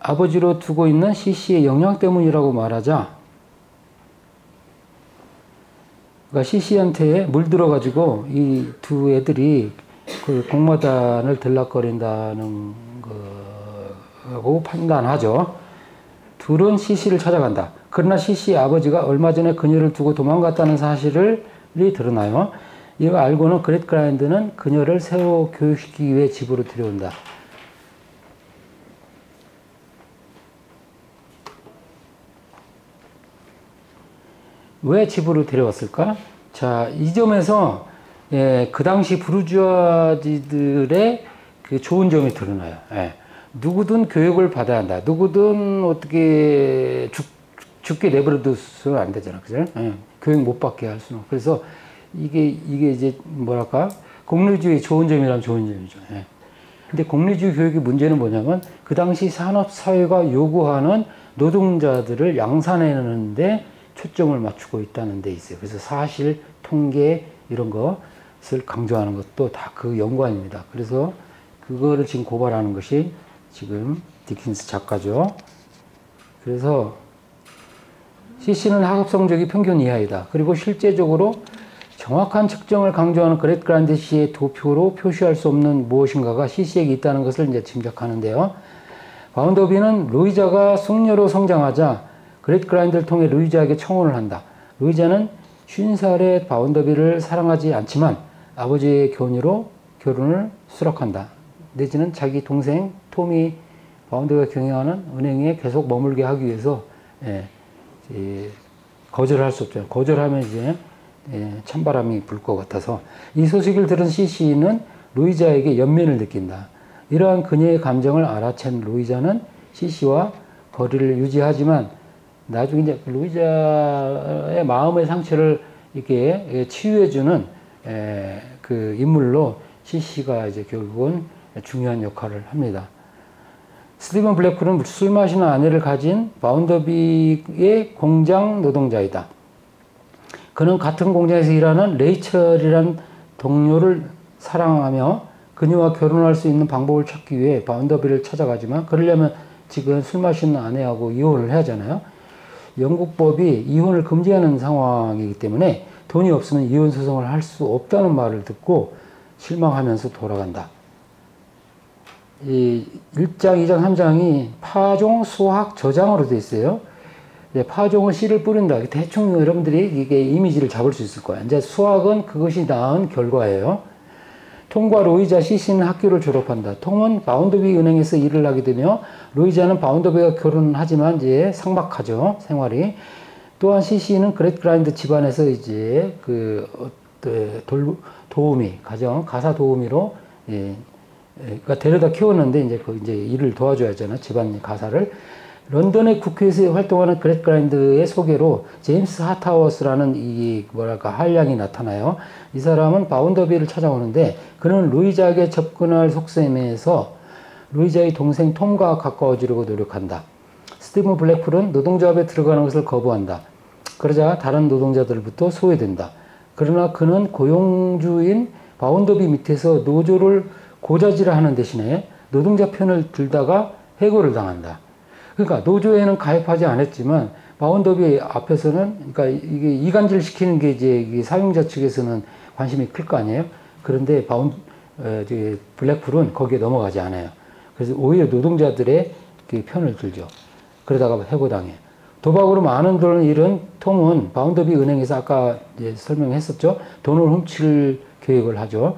아버지로 두고 있는 CC의 영향 때문이라고 말하자 그러니까 CC한테 물들어가지고 이 두 애들이 그 공마단을 들락거린다는 거고 판단하죠. 둘은 CC를 찾아간다. 그러나 CC의 아버지가 얼마 전에 그녀를 두고 도망갔다는 사실을 드러나요. 이거 알고는 그렛 그라인드는 그녀를 새로 교육시키기 위해 집으로 들여온다. 왜 집으로 데려왔을까? 자, 이 점에서 예, 그 당시 부르주아지들의 그 좋은 점이 드러나요. 예. 누구든 교육을 받아야 한다. 누구든 어떻게 죽, 죽게 내버려둬서는 안 되잖아. 그죠? 예. 교육 못 받게 할 수는. 그래서 이게, 이게 이제 뭐랄까. 공리주의 좋은 점이라면 좋은 점이죠. 예. 근데 공리주의 교육의 문제는 뭐냐면 그 당시 산업 사회가 요구하는 노동자들을 양산해내는데 초점을 맞추고 있다는 데 있어요. 그래서 사실, 통계, 이런 것을 강조하는 것도 다 그 연관입니다. 그래서 그거를 지금 고발하는 것이 지금 디킨스 작가죠. 그래서 CC는 학업 성적이 평균 이하이다. 그리고 실제적으로 정확한 측정을 강조하는 그렛 그란드 씨의 도표로 표시할 수 없는 무엇인가가 CC에게 있다는 것을 이제 짐작하는데요. 바운더비는 루이자가 숙녀로 성장하자 그렛 그라인드를 통해 루이자에게 청혼을 한다. 루이자는 50살의 바운더비를 사랑하지 않지만 아버지의 교훈으로 결혼을 수락한다. 내지는 자기 동생 톰이 바운더비가 경영하는 은행에 계속 머물게 하기 위해서 예, 예, 거절할 수 없죠. 거절하면 이제 예, 찬바람이 불 것 같아서 이 소식을 들은 CC는 루이자에게 연민을 느낀다. 이러한 그녀의 감정을 알아챈 루이자는 CC와 거리를 유지하지만 나중에 이제 루이자의 마음의 상처를 이렇게 치유해주는 그 인물로 CC가 이제 결국은 중요한 역할을 합니다. 스티븐 블랙쿨은 술 마시는 아내를 가진 바운더비의 공장 노동자이다. 그는 같은 공장에서 일하는 레이첼이란 동료를 사랑하며 그녀와 결혼할 수 있는 방법을 찾기 위해 바운더비를 찾아가지만 그러려면 지금 술 마시는 아내하고 이혼을 해야 하잖아요. 영국법이 이혼을 금지하는 상황이기 때문에 돈이 없으면 이혼 소송을 할 수 없다는 말을 듣고 실망하면서 돌아간다. 이 1장, 2장, 3장이 파종, 수확, 저장으로 되어 있어요. 파종은 씨를 뿌린다. 대충 여러분들이 이게 이미지를 잡을 수 있을 거야. 이제 수확은 그것이 낳은 결과예요. 톰과 루이자 씨씨는 학교를 졸업한다. 톰은 바운더비 은행에서 일을 하게 되며 루이자는 바운더비와 결혼을 하지만 이제 삭막하죠 생활이. 또한 씨씨는 그래드그라인드 집안에서 이제 그 어, 돌, 도우미 가정 가사 도우미로 예, 예, 그러니까 데려다 키웠는데 이제 그 이제 일을 도와줘야 하잖아 집안 가사를 런던의 국회에서 활동하는 그래드그라인드의 소개로 제임스 하트하우스라는 이 뭐랄까 한량이 나타나요. 이 사람은 바운더비를 찾아오는데 그는 루이자에게 접근할 속셈에서 루이자의 동생 톰과 가까워지려고 노력한다. 스티븐 블랙풀은 노동조합에 들어가는 것을 거부한다. 그러자 다른 노동자들부터 소외된다. 그러나 그는 고용주인 바운더비 밑에서 노조를 고자질하는 대신에 노동자 편을 들다가 해고를 당한다. 그러니까 노조에는 가입하지 않았지만 바운더비 앞에서는 그러니까 이게 이간질 시키는 게 이제 사용자 측에서는 관심이 클 거 아니에요. 그런데 바운 어, 블랙풀은 거기에 넘어가지 않아요. 그래서 오히려 노동자들의 그 편을 들죠. 그러다가 해고당해. 도박으로 많은 돈을 잃은 톰은 바운더비 은행에서 아까 설명했었죠. 돈을 훔칠 계획을 하죠.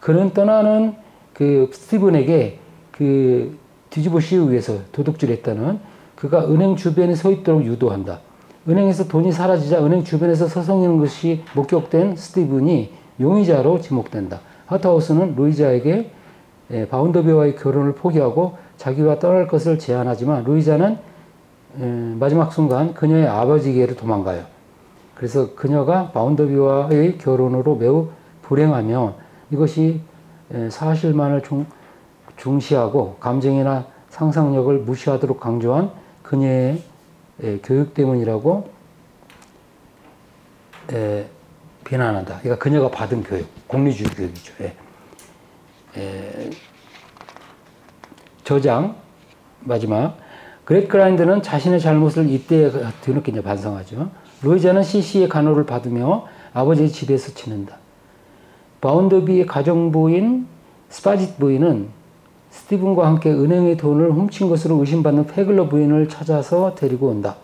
그는 떠나는 그 스티븐에게 그 뒤집어 씌우기 위해서 도둑질했다는 그가 은행 주변에 서 있도록 유도한다. 은행에서 돈이 사라지자 은행 주변에서 서성이는 것이 목격된 스티븐이 용의자로 지목된다. 하타우스는 루이자에게 예, 바운더비와의 결혼을 포기하고 자기와 떠날 것을 제안하지만 루이자는 예, 마지막 순간 그녀의 아버지에게로 도망가요. 그래서 그녀가 바운더비와의 결혼으로 매우 불행하며 이것이 예, 사실만을 중, 중시하고 감정이나 상상력을 무시하도록 강조한 그녀의 에, 교육 때문이라고 에, 비난한다. 그러니까 그녀가 받은 교육, 공리주의 교육이죠. 예. 에, 저장 마지막 그래드그라인드는 자신의 잘못을 이때 뒤늦게 이제 반성하죠. 루이자는 씨씨의 간호를 받으며 아버지의 집에서 지낸다. 바운더비의 가정부인 스파짓 부인은 스티븐과 함께 은행의 돈을 훔친 것으로 의심받는 페글러 부인을 찾아서 데리고 온다.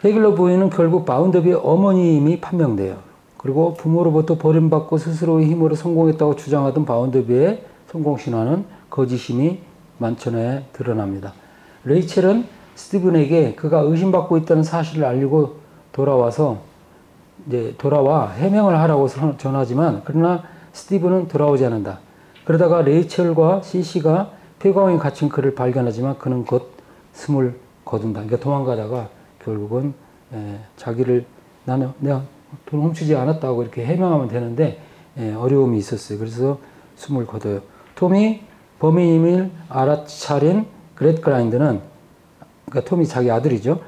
페글러 부인은 결국 바운더비의 어머니임이 판명돼요. 그리고 부모로부터 버림받고 스스로의 힘으로 성공했다고 주장하던 바운더비의 성공 신화는 거짓임이 만천하에 드러납니다. 레이첼은 스티븐에게 그가 의심받고 있다는 사실을 알리고 돌아와서 이제 돌아와 해명을 하라고 전하지만 그러나 스티븐은 돌아오지 않는다. 그러다가 레이첼과 시시가 폐광에 갇힌 그를 발견하지만 그는 곧 숨을 거둔다. 그러니까 도망가다가 결국은 에, 자기를 나는 내가 돈 훔치지 않았다고 이렇게 해명하면 되는데 에, 어려움이 있었어요. 그래서 숨을 거둬요. 톰이 범인임을 알아차린 그렛 그라인드는 그러니까 톰이 자기 아들이죠.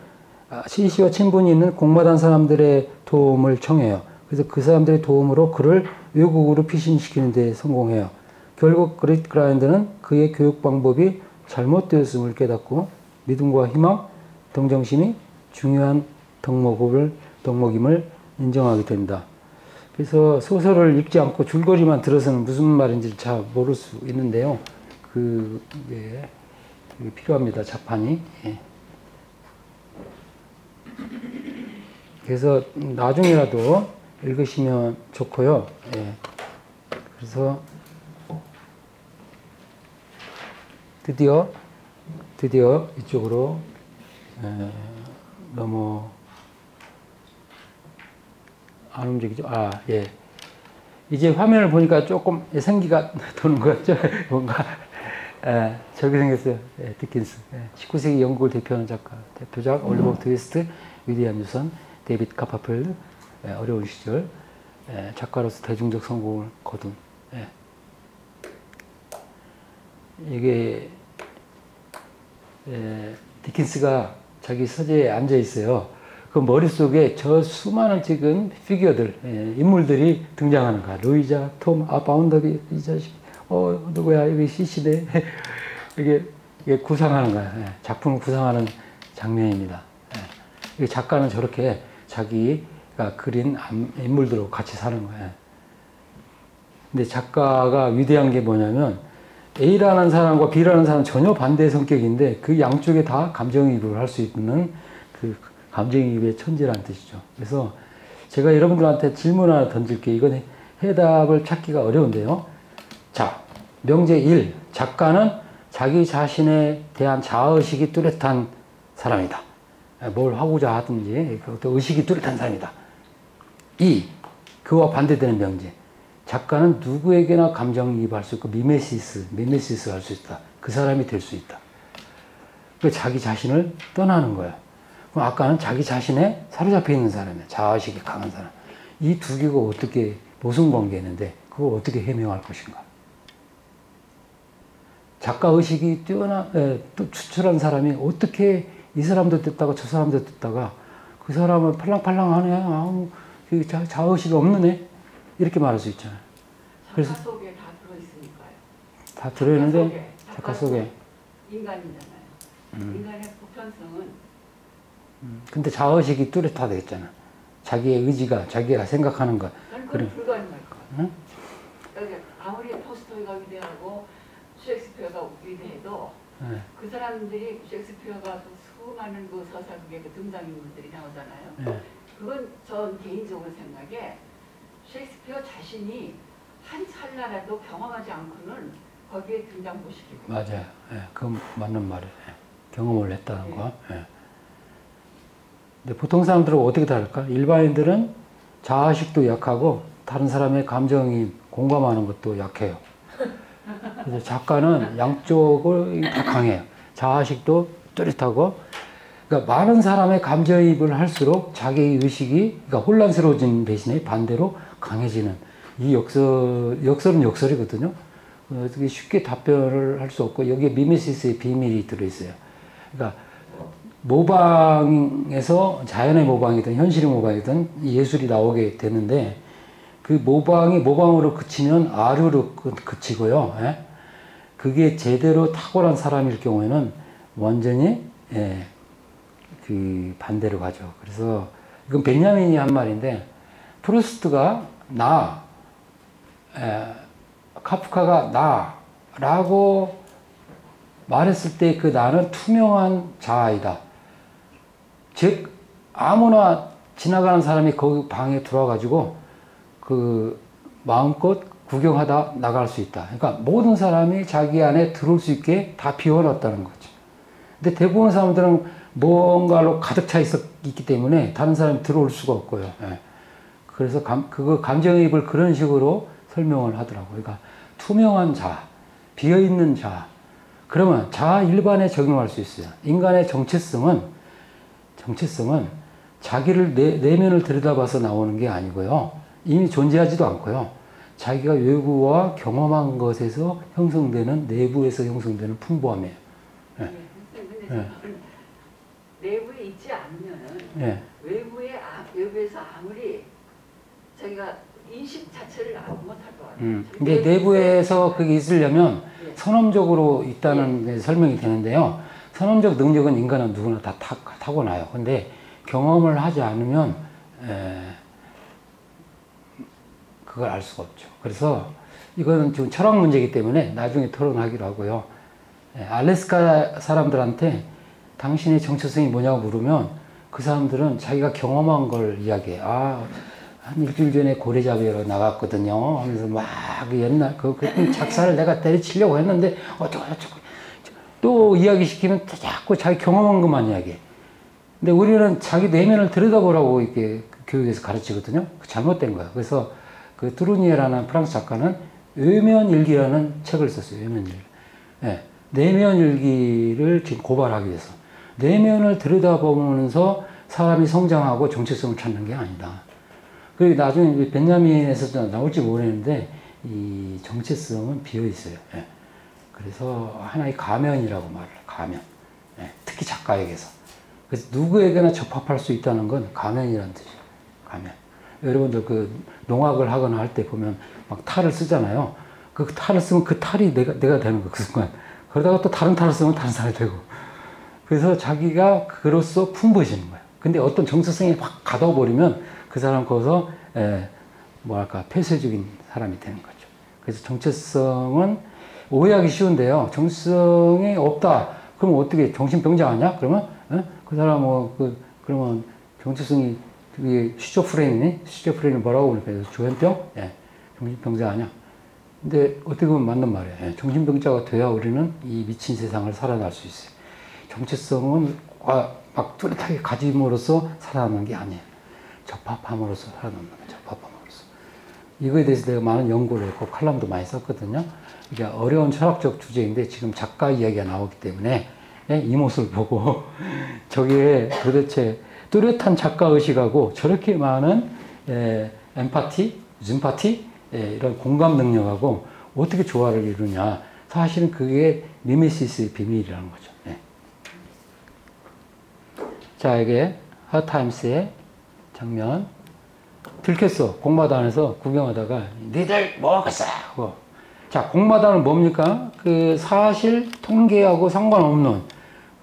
시시와 친분이 있는 공마단 사람들의 도움을 청해요. 그래서 그 사람들의 도움으로 그를 외국으로 피신시키는 데 성공해요. 결국 그릿 그라인드는 그의 교육 방법이 잘못되었음을 깨닫고 믿음과 희망, 동정심이 중요한 덕목을, 덕목임을 인정하게 된다. 그래서 소설을 읽지 않고 줄거리만 들어서는 무슨 말인지 잘 모를 수 있는데요. 그, 예, 필요합니다. 자판이. 예. 그래서 나중에라도 읽으시면 좋고요. 예. 그래서 드디어 드디어 이쪽으로 에, 너무 안 움직이죠. 아 예. 이제 화면을 보니까 조금 생기가 도는 것 같죠. 뭔가 에, 저기 생겼어요. 예, 디킨스. 예, 19세기 영국을 대표하는 작가. 대표작 올리버 트위스트, 위대한 유산, 데이빗 카퍼필드. 예, 어려운 시절 예, 작가로서 대중적 성공을 거둔. 예. 이게 에, 디킨스가 자기 서재에 앉아 있어요. 그 머릿속에 저 수많은 지금 figure들, 에, 인물들이 등장하는 거야. 루이자, 톰, 아, 바운더비, 이 자식, 어, 누구야, 여기 시시네. 이게 이게 구상하는 거야. 예, 작품을 구상하는 장면입니다. 작가는 저렇게 자기가 그린 암- 인물들하고 같이 사는 거예요. 근데 작가가 위대한 게 뭐냐면 A라는 사람과 B라는 사람은 전혀 반대 성격인데 그 양쪽에 다 감정이입을 할 수 있는 그 감정이입의 천재라는 뜻이죠. 그래서 제가 여러분들한테 질문 하나 던질게요. 이건 해답을 찾기가 어려운데요. 자, 명제 1. 작가는 자기 자신에 대한 자의식이 뚜렷한 사람이다. 뭘 하고자 하든지 그 의식이 뚜렷한 사람이다. 2. 그와 반대되는 명제. 작가는 누구에게나 감정이입할 수 있고 미메시스, 미메시스 할 수 있다. 그 사람이 될 수 있다. 그 자기 자신을 떠나는 거야. 그럼 아까는 자기 자신에 사로잡혀 있는 사람이야. 자아식이 강한 사람. 이 두 개가 어떻게 모순 관계인데 그걸 어떻게 해명할 것인가? 작가 의식이 뛰어나 에, 또 추출한 사람이 어떻게 이 사람도 듣다가 저 사람도 듣다가 그 사람은 팔랑팔랑 하네 아무 그 자, 자의식이 없는 애 이렇게 말할 수 있잖아요. 그래서- 속에 다 들어있으니까요. 다 들어있는데 작가 속에 인간이잖아요. 음. 인간의 보편성은 근데 자의식이 뚜렷하다 했잖아. 자기의 의지가 자기가 생각하는 것. 그건 불가능할 것 같아요. 응? 여기 아무리 토스토이가 위대하고 셰익스피어가 위대해도 예. 그 사람들이 셰익스피어가 그 수많은 그 서사극의 그 등장인물들이 나오잖아요. 예. 그건 전 개인적으로 생각에 셰익스피어 자신이 한 찰나라도 경험하지 않고는 거기에 등장 못 시키고 맞아요. 예, 그 맞는 말이에요. 예. 경험을 했다는 거. 예. 근데 보통 사람들은 어떻게 다를까? 일반인들은 자아식도 약하고 다른 사람의 감정이 공감하는 것도 약해요. 그래서 작가는 양쪽을 다 강해요. 자아식도 뚜렷하고, 그러니까 많은 사람의 감정이입을 할수록 자기 의식이 그러니까 혼란스러워진 대신에 반대로 강해지는 이 역설 역설은 역설이거든요. 어, 어떻게 쉽게 답변을 할 수 없고 여기에 미메시스의 비밀이 들어있어요. 그러니까 모방에서 자연의 모방이든 현실의 모방이든 예술이 나오게 되는데 그 모방이 모방으로 그치면 아류로 그- 그치고요. 예? 그게 제대로 탁월한 사람일 경우에는 완전히 예, 그 반대로 가죠. 그래서 이건 벤야민이 한 말인데 프루스트가 나, 에, 카프카가 나라고 말했을 때 그 나는 투명한 자아이다. 즉 아무나 지나가는 사람이 거기 방에 들어와가지고 그 마음껏 구경하다 나갈 수 있다. 그러니까 모든 사람이 자기 안에 들어올 수 있게 다 비워놨다는 거죠. 근데 대부분 사람들은 뭔가로 가득 차 있었, 있기 때문에 다른 사람이 들어올 수가 없고요. 예. 그래서 감, 그거 감정이입을 그런 식으로 설명을 하더라고요. 그러니까 투명한 자, 비어있는 자. 그러면 자 일반에 적용할 수 있어요. 인간의 정체성은, 정체성은 자기를 내, 내면을 들여다봐서 나오는 게 아니고요. 이미 존재하지도 않고요. 자기가 외부와 경험한 것에서 형성되는, 내부에서 형성되는 풍부함이에요. 예. 예. 내부에 있지 않으면은 예. 외부에 아, 외부에서 아무리 자기가 인식 자체를 안 못할 것 같아요. 음. 근데 내부에서 그게 있으려면 예. 선험적으로 있다는 게 설명이 되는데요. 선험적 능력은 인간은 누구나 다 타, 타고나요. 근데 경험을 하지 않으면 에, 그걸 알 수가 없죠. 그래서 이거는 지금 철학 문제이기 때문에 나중에 토론하기로 하고요. 에, 알래스카 사람들한테 당신의 정체성이 뭐냐고 물으면 그 사람들은 자기가 경험한 걸 이야기해. 아, 한 일주일 전에 고래 잡으러 나갔거든요. 하면서 막그 옛날 그, 그 작사를 내가 때려치려고 했는데 어쩌고 저쩌고 또 이야기 시키면 자꾸 자기 경험한 것만 이야기해. 근데 우리는 자기 내면을 들여다보라고 이렇게 교육에서 가르치거든요. 그 잘못된 거야. 그래서 그 트루니에라는 프랑스 작가는 외면일기라는 책을 썼어요. 외면일기. 예. 내면일기를 지금 고발하기 위해서. 내면을 들여다보면서 사람이 성장하고 정체성을 찾는 게 아니다. 그리고 나중에 벤jamin에서도 나올지 모르겠는데 이 정체성은 비어 있어요. 예. 그래서 하나의 가면이라고 말을. 가면. 예. 특히 작가에게서. 그래서 누구에게나 접합할 수 있다는 건 가면이라는 뜻이에요. 가면. 여러분들 그 농악을 하거나 할 때 보면 막 탈을 쓰잖아요. 그 탈을 쓰면 그 탈이 내가 내가 되는 거 그 순간 그러다가 또 다른 단어 쓰면 다른 사람이 되고. 그래서 자기가 그로써 풍부해지는 거예요. 근데 어떤 정체성이 확 가둬버리면 그 사람 거기서 에, 뭐랄까 폐쇄적인 사람이 되는 거죠. 그래서 정체성은 오해하기 쉬운데요. 정체성이 없다. 그럼 어떻게 정신병자 아니야? 그러면 에? 그 사람 뭐그 그러면 정체성이 그게 시조프레인이 시조프레인이 뭐라고 그러니까 조현병? 예, 정신병자 아니야? 근데 어떻게 보면 맞는 말이에요. 예, 정신병자가 돼야 우리는 이 미친 세상을 살아날 수 있어요. 정체성은 막 뚜렷하게 가짐으로써 살아남는 게 아니에요. 적합함으로써 살아남는 거예요. 적합함으로써. 이거에 대해서 내가 많은 연구를 했고 칼럼도 많이 썼거든요. 이게 어려운 철학적 주제인데 지금 작가 이야기가 나오기 때문에 예, 이 모습을 보고 저게 도대체 뚜렷한 작가 의식하고 저렇게 많은 에, 엠파티, 즘파티 에, 이런 공감 능력하고 어떻게 조화를 이루냐. 사실은 그게 미메시스의 비밀이라는 거죠. 네. 자, 이게 하타임스의 장면. 들켰어. 공마단에서 구경하다가 니들 뭐 하겠어? 하고. 자, 공마단은 뭡니까? 그 사실 통계하고 상관없는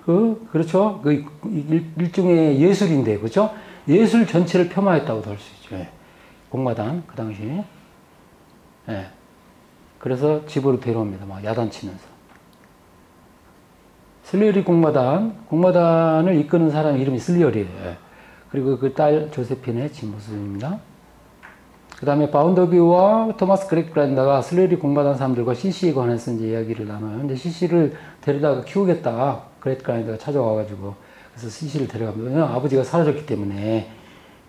그 그렇죠. 그 일, 일종의 예술인데 그렇죠. 예술 전체를 폄하했다고도 할 수 있죠. 예. 공마단 그 당시에. 예. 그래서 집으로 데려옵니다. 막 야단치면서. 슬리어리 공마단, 공마단을 이끄는 사람 이름이 슬리어리예요. 예. 그리고 그 딸 조세핀의 집모습입니다. 그 다음에 바운더비와 토마스 그래드그라인드가 슬리어리 공마단 사람들과 시시에 관해서 이제 이야기를 나눠요. 근데 시시를 데려다가 키우겠다. 그래드그라인드가 찾아와가지고 그래서 시시를 데려가면 아버지가 사라졌기 때문에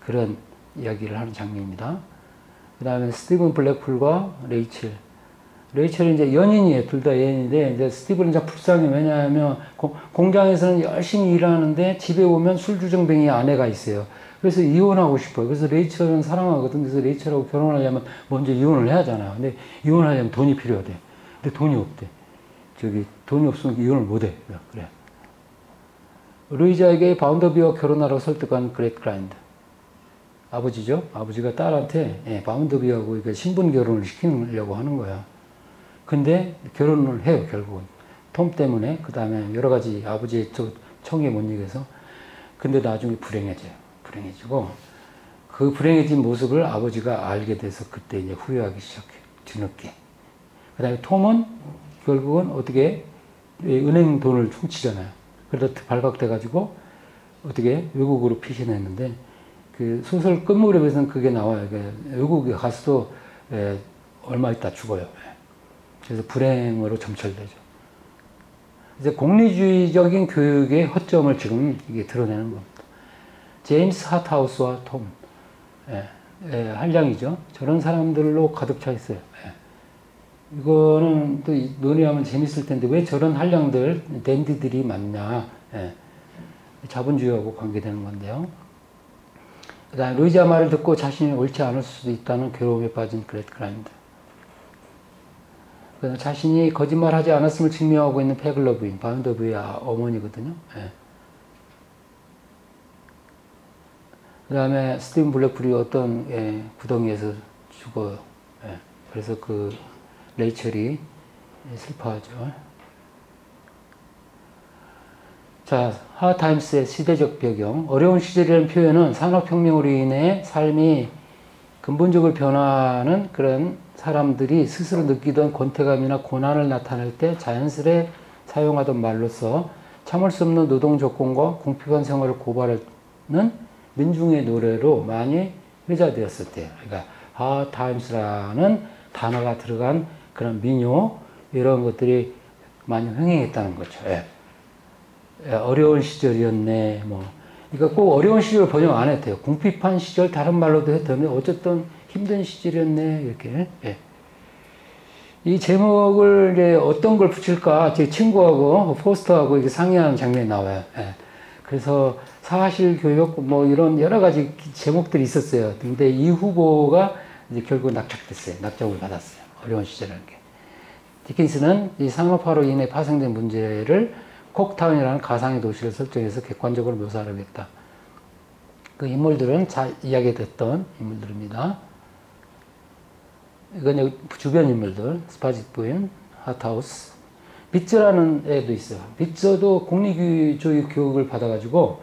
그런 이야기를 하는 장면입니다. 그 다음에 스티븐 블랙풀과 레이첼. 레이첼은 이제 연인이에요. 둘 다 연인인데, 이제 스티븐은 이제 불쌍해. 왜냐하면 고, 공장에서는 열심히 일하는데 집에 오면 술주정뱅이 아내가 있어요. 그래서 이혼하고 싶어요. 그래서 레이첼은 사랑하거든. 그래서 레이첼하고 결혼하려면 먼저 이혼을 해야 하잖아요. 근데 이혼하려면 돈이 필요하대. 근데 돈이 없대. 저기 돈이 없으면 이혼을 못 해. 그래. 루이자에게 바운더비와 결혼하라고 설득한 그래드그라인드. 아버지죠. 아버지가 딸한테 예, 바운더비하고 신분 결혼을 시키려고 하는 거야. 근데 결혼을 해요, 결국은. 톰 때문에, 그 다음에 여러 가지 아버지의 청에 못 이겨서. 근데 나중에 불행해져요. 불행해지고, 그 불행해진 모습을 아버지가 알게 돼서 그때 이제 후회하기 시작해요. 뒤늦게. 그 다음에 톰은 결국은 어떻게 은행 돈을 훔치잖아요. 그러다 발각돼가지고 어떻게 외국으로 피신했는데 그 소설 끝무렵에서는 그게 나와요. 외국에 가서도 얼마 있다 죽어요. 그래서 불행으로 점철되죠. 이제 공리주의적인 교육의 허점을 지금 이게 드러내는 겁니다. 제임스 하트하우스와 톰, 예, 예, 한량이죠. 저런 사람들로 가득 차 있어요. 예. 이거는 또 논의하면 재밌을 텐데 왜 저런 한량들, 댄디들이 많냐. 예. 자본주의하고 관계되는 건데요. 그 다음에 루이자 말을 듣고 자신이 옳지 않을 수도 있다는 괴로움에 빠진 그레트 그라인드. 자신이 거짓말하지 않았음을 증명하고 있는 페글러 부인, 바운더비의 어머니거든요. 예. 그 다음에 스티븐 블랙풀이 어떤 예, 구덩이에서 죽어요. 예. 그래서 그 레이첼이 슬퍼하죠. 자, Hard Times의 시대적 배경. 어려운 시절이라는 표현은 산업혁명으로 인해 삶이 근본적으로 변화하는 그런 사람들이 스스로 느끼던 권태감이나 고난을 나타낼 때 자연스레 사용하던 말로서 참을 수 없는 노동 조건과 궁핍한 생활을 고발하는 민중의 노래로 많이 회자되었을 때요. 그러니까 하 타임스라는 단어가 들어간 그런 민요 이런 것들이 많이 흥행했다는 거죠. 예. 예, 어려운 시절이었네. 뭐 그러니까 꼭 어려운 시절 번역 안 해도 돼요. 궁핍한 시절 다른 말로도 해도 되는데 어쨌든 힘든 시절이었네 이렇게. 예. 이 제목을 이제 어떤 걸 붙일까 제 친구하고 포스터하고 이렇게 상의하는 장면이 나와요. 예. 그래서 사실 교육 뭐 이런 여러 가지 제목들이 있었어요. 근데 이 후보가 이제 결국 낙착됐어요. 낙점을 받았어요. 어려운 시절이라는 게. 디킨스는 이 산업화로 인해 파생된 문제를 콕타운이라는 가상의 도시를 설정해서 객관적으로 묘사하겠다. 그 인물들은 자 이야기됐던 인물들입니다. 이건 주변 인물들, 스파짓 부인, 하트하우스. 빗저라는 애도 있어요. 빗저도 공리교육 교육을 받아가지고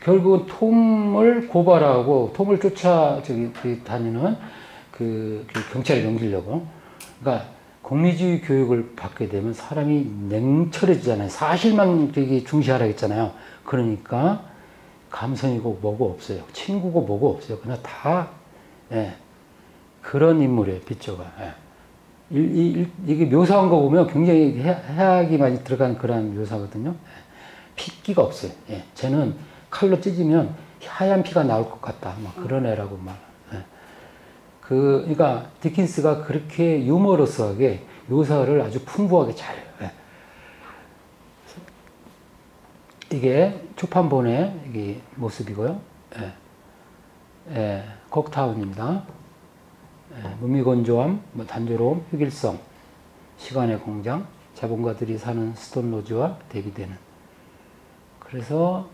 결국은 톰을 고발하고 톰을 쫓아 저기 그 다니는 그, 그 경찰에 넘기려고. 그러니까 공리주의 교육을 받게 되면 사람이 냉철해지잖아요. 사실만 되게 중시하라 했잖아요. 그러니까 감성이고 뭐고 없어요. 친구고 뭐고 없어요. 그냥 다 예, 그런 인물이에요. 빗저가. 예. 이, 이, 이 게 묘사한 거 보면 굉장히 해, 해악이 많이 들어간 그런 묘사거든요. 예. 핏기가 없어요. 예. 쟤는 칼로 찢으면 하얀 피가 나올 것 같다. 막 그런 애라고 말. 예. 그, 그러니까 디킨스가 그렇게 유머러스하게 묘사를 아주 풍부하게 잘해요. 예. 이게 초판본의 모습이고요. 예. 예, 곡타운입니다. 예, 무미건조함, 뭐 단조로움, 획일성, 시간의 공장, 자본가들이 사는 스톤로즈와 대비되는. 그래서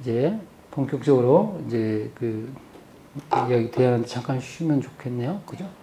이제 본격적으로 이제 그 여기 대안한테 잠깐 쉬면 좋겠네요. 그죠? 예.